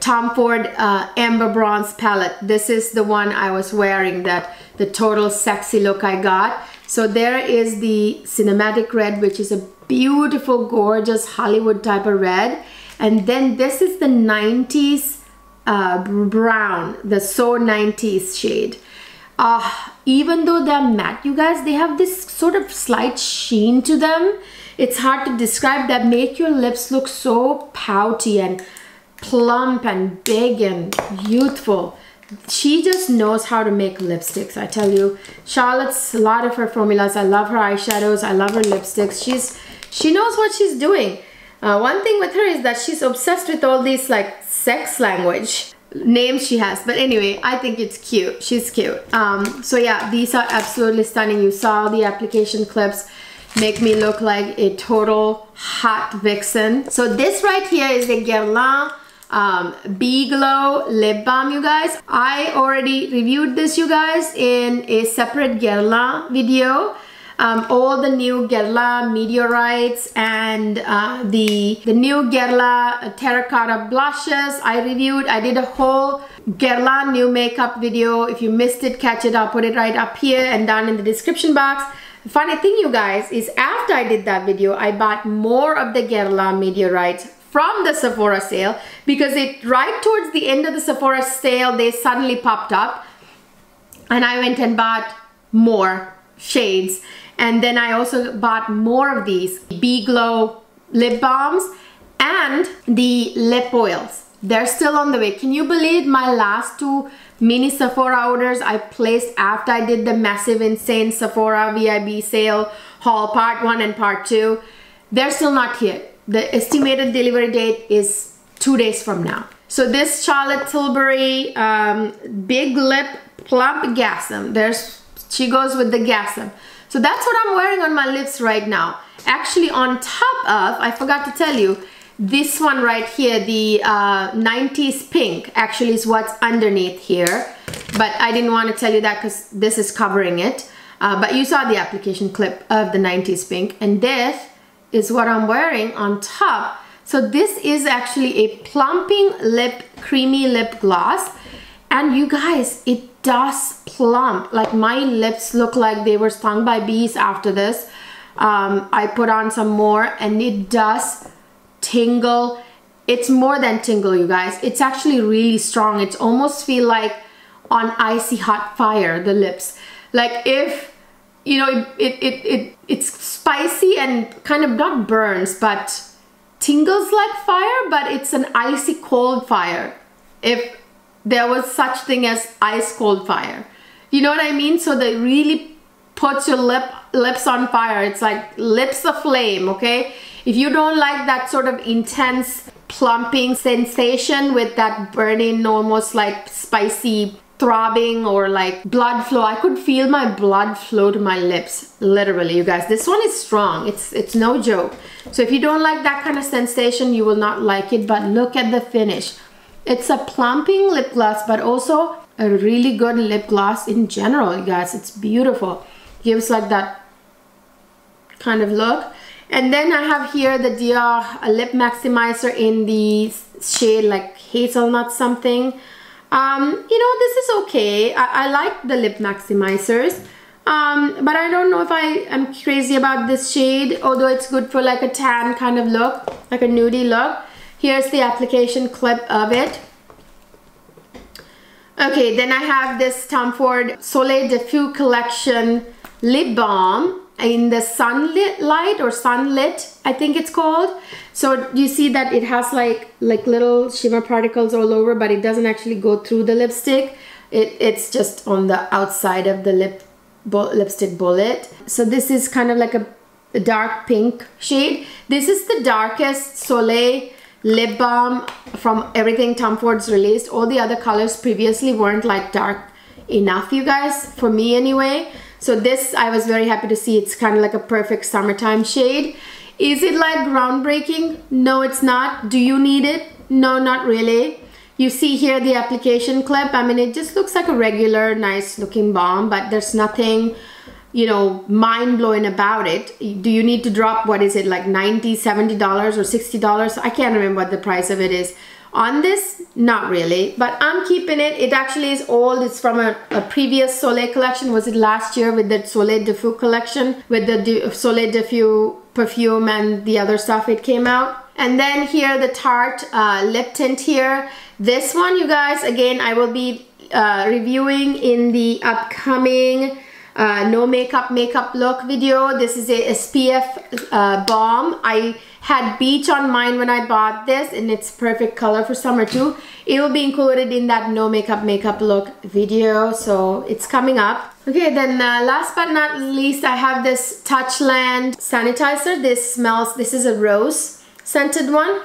Tom Ford uh, Amber Bronze palette. This is the one I was wearing that the total sexy look I got. So there is the cinematic red, which is a beautiful, gorgeous Hollywood type of red. And then this is the 90s uh, brown, the So 90s shade. Uh, even though they're matte, you guys, they have this sort of slight sheen to them. It's hard to describe that make your lips look so pouty and plump and big and youthful she just knows how to make lipsticks i tell you charlotte's a lot of her formulas i love her eyeshadows i love her lipsticks she's she knows what she's doing. Uh, one thing with her is that she's obsessed with all these like sex language names she has. But anyway i think it's cute. She's cute. Um, so yeah these are absolutely stunning. You saw the application clips. Make me look like a total hot vixen. So this right here is the Guerlain um, Bee Glow Lip Balm, you guys. I already reviewed this, you guys, in a separate Guerlain video. Um, all the new Guerlain meteorites and uh, the the new Guerlain terracotta blushes I reviewed. I did a whole Guerlain new makeup video. If you missed it catch it. I'll put it right up here and down in the description box. The funny thing you guys is after I did that video I bought more of the Guerlain meteorites from the Sephora sale because it right towards the end of the Sephora sale they suddenly popped up. And I went and bought more shades and then I also bought more of these Bee Glow lip balms and the lip oils they're still on the way can you believe my last two mini Sephora orders I placed after I did the massive insane Sephora VIB sale haul part one and part two they're still not here the estimated delivery date is two days from now. So this Charlotte Tilbury um, Big Lip Plump Gasm. There's, she goes with the Gasm. So that's what I'm wearing on my lips right now. Actually on top of, I forgot to tell you, this one right here, the uh, 90s pink actually is what's underneath here. But I didn't want to tell you that because this is covering it. Uh, but you saw the application clip of the 90s pink. And this is what I'm wearing on top. So this is actually a plumping lip, creamy lip gloss. And you guys, it does plump. Like my lips look like they were stung by bees after this. Um, I put on some more and it does tingle. It's more than tingle, you guys. It's actually really strong. It's almost feel like on icy hot fire, the lips. Like if you know, it, it, it, it, it's spicy and kind of not burns, but tingles like fire, but it's an icy cold fire. If there was such thing as ice cold fire. You know what I mean? So they really puts your lip lips on fire. It's like lips aflame, okay? If you don't like that sort of intense plumping sensation with that burning, almost like spicy throbbing or like blood flow. I could feel my blood flow to my lips, literally, you guys. This one is strong. It's, it's no joke. So if you don't like that kind of sensation, you will not like it. But look at the finish. It's a plumping lip gloss, but also a really good lip gloss in general, you guys. It's beautiful. Gives like that kind of look. And then I have here the Dior Lip Maximizer in the shade like hazelnut something. Um, you know, this is okay. I, I like the lip maximizers. Um, but I don't know if I am crazy about this shade, although it's good for like a tan kind of look, like a nudie look. Here's the application clip of it. Okay, then I have this Tom Ford Soleil Diffus Collection Lip Balm in the sunlit light or sunlit I think it's called. So you see that it has like like little shimmer particles all over but it doesn't actually go through the lipstick. It, it's just on the outside of the lip lipstick bullet. So this is kind of like a dark pink shade. This is the darkest Soleil lip balm from everything Tom Ford's released all the other colors previously weren't like dark enough you guys for me anyway so this, I was very happy to see. It's kind of like a perfect summertime shade. Is it like groundbreaking? No, it's not. Do you need it? No, not really. You see here the application clip. I mean, it just looks like a regular, nice looking balm, but there's nothing, you know, mind blowing about it. Do you need to drop, what is it, like 90 $70 or $60? I can't remember what the price of it is. On this, not really, but I'm keeping it. It actually is old. It's from a, a previous Soleil collection. Was it last year with the Soleil Diffus collection with the Soleil Diffus perfume and the other stuff it came out. And then here the Tarte uh, lip tint here. This one, you guys, again, I will be uh, reviewing in the upcoming uh, no makeup makeup look video. This is a SPF uh, balm. I had beach on mine when I bought this and it's perfect color for summer too. It will be included in that no makeup makeup look video so it's coming up. Okay then uh, last but not least I have this Touchland sanitizer. This smells, this is a rose scented one.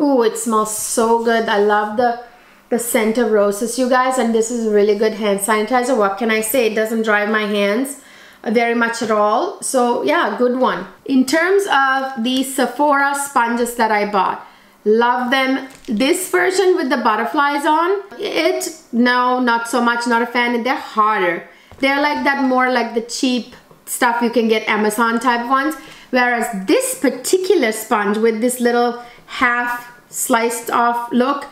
Ooh it smells so good. I love the the scent of roses you guys and this is really good hand sanitizer. What can I say? It doesn't dry my hands very much at all. So yeah, good one. In terms of the Sephora sponges that I bought, love them. This version with the butterflies on, it, no, not so much, not a fan. They're harder. They're like that more like the cheap stuff you can get Amazon type ones. Whereas this particular sponge with this little half sliced off look,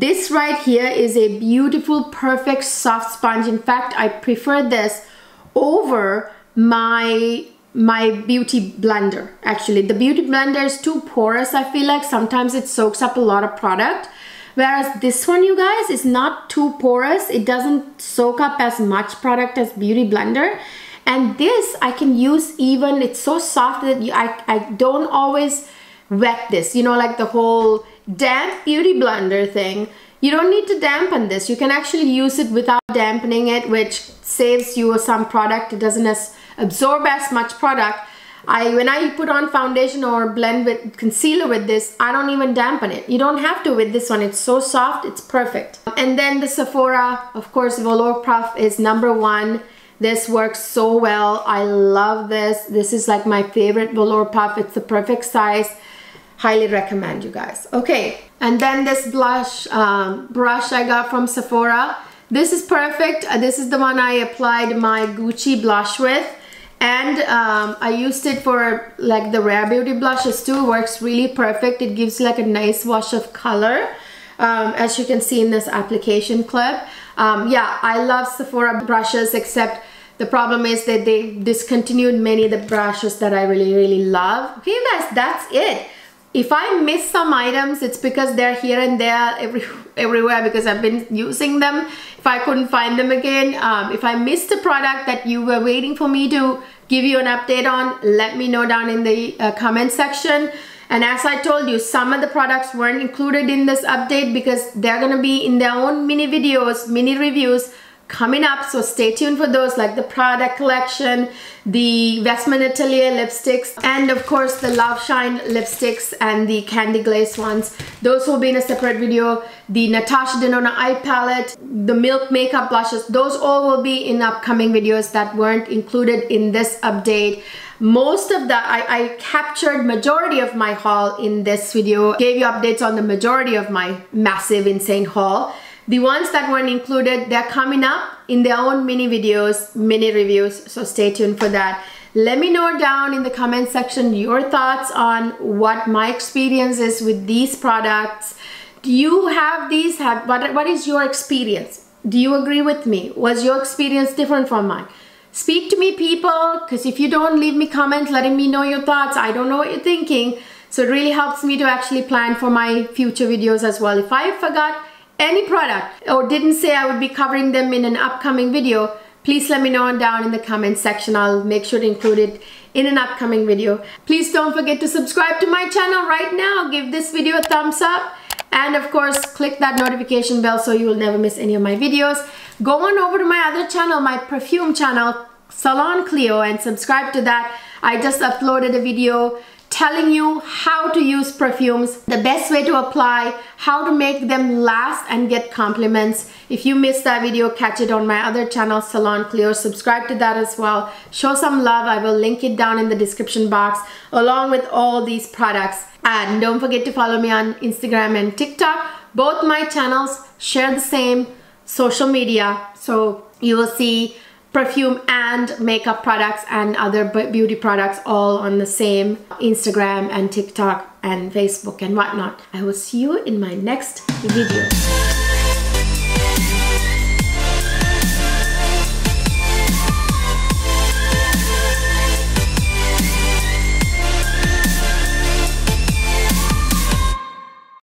this right here is a beautiful, perfect, soft sponge. In fact, I prefer this over my my beauty blender actually. The beauty blender is too porous I feel like. Sometimes it soaks up a lot of product. Whereas this one you guys is not too porous. It doesn't soak up as much product as beauty blender. And this I can use even it's so soft that you, I, I don't always wet this. You know like the whole damp beauty blender thing you don't need to dampen this. You can actually use it without dampening it, which saves you some product. It doesn't as absorb as much product. I When I put on foundation or blend with concealer with this, I don't even dampen it. You don't have to with this one. It's so soft, it's perfect. And then the Sephora, of course, Velour Puff is number one. This works so well. I love this. This is like my favorite Velour Puff. It's the perfect size highly recommend you guys. Okay and then this blush um, brush I got from Sephora. This is perfect. Uh, this is the one I applied my Gucci blush with. And um, I used it for like the Rare Beauty blushes too. Works really perfect. It gives like a nice wash of color um, as you can see in this application clip. Um, yeah I love Sephora brushes except the problem is that they discontinued many of the brushes that I really really love. Okay guys that's it if I miss some items, it's because they're here and there every, everywhere because I've been using them. If I couldn't find them again, um, if I missed a product that you were waiting for me to give you an update on, let me know down in the uh, comment section. And as I told you, some of the products weren't included in this update because they're gonna be in their own mini videos, mini reviews coming up so stay tuned for those like the product collection the Westman Atelier lipsticks and of course the Love Shine lipsticks and the candy glaze ones. Those will be in a separate video. The Natasha Denona eye palette the milk makeup blushes those all will be in upcoming videos that weren't included in this update. Most of the I, I captured majority of my haul in this video gave you updates on the majority of my massive insane haul the ones that weren't included, they're coming up in their own mini videos, mini reviews, so stay tuned for that. Let me know down in the comment section your thoughts on what my experience is with these products. Do you have these? Have what, what is your experience? Do you agree with me? Was your experience different from mine? Speak to me people, because if you don't leave me comments letting me know your thoughts, I don't know what you're thinking. So it really helps me to actually plan for my future videos as well. If I forgot any product or didn't say I would be covering them in an upcoming video, please let me know down in the comment section. I'll make sure to include it in an upcoming video. Please don't forget to subscribe to my channel right now. Give this video a thumbs up. And of course, click that notification bell so you will never miss any of my videos. Go on over to my other channel, my perfume channel, Ceylon Cleo, and subscribe to that. I just uploaded a video telling you how to use perfumes, the best way to apply, how to make them last and get compliments. If you missed that video, catch it on my other channel, Ceylon Cleo. Subscribe to that as well. Show some love. I will link it down in the description box along with all these products. And don't forget to follow me on Instagram and TikTok. Both my channels share the same social media. So you will see perfume and makeup products and other beauty products all on the same Instagram and TikTok and Facebook and whatnot. I will see you in my next video.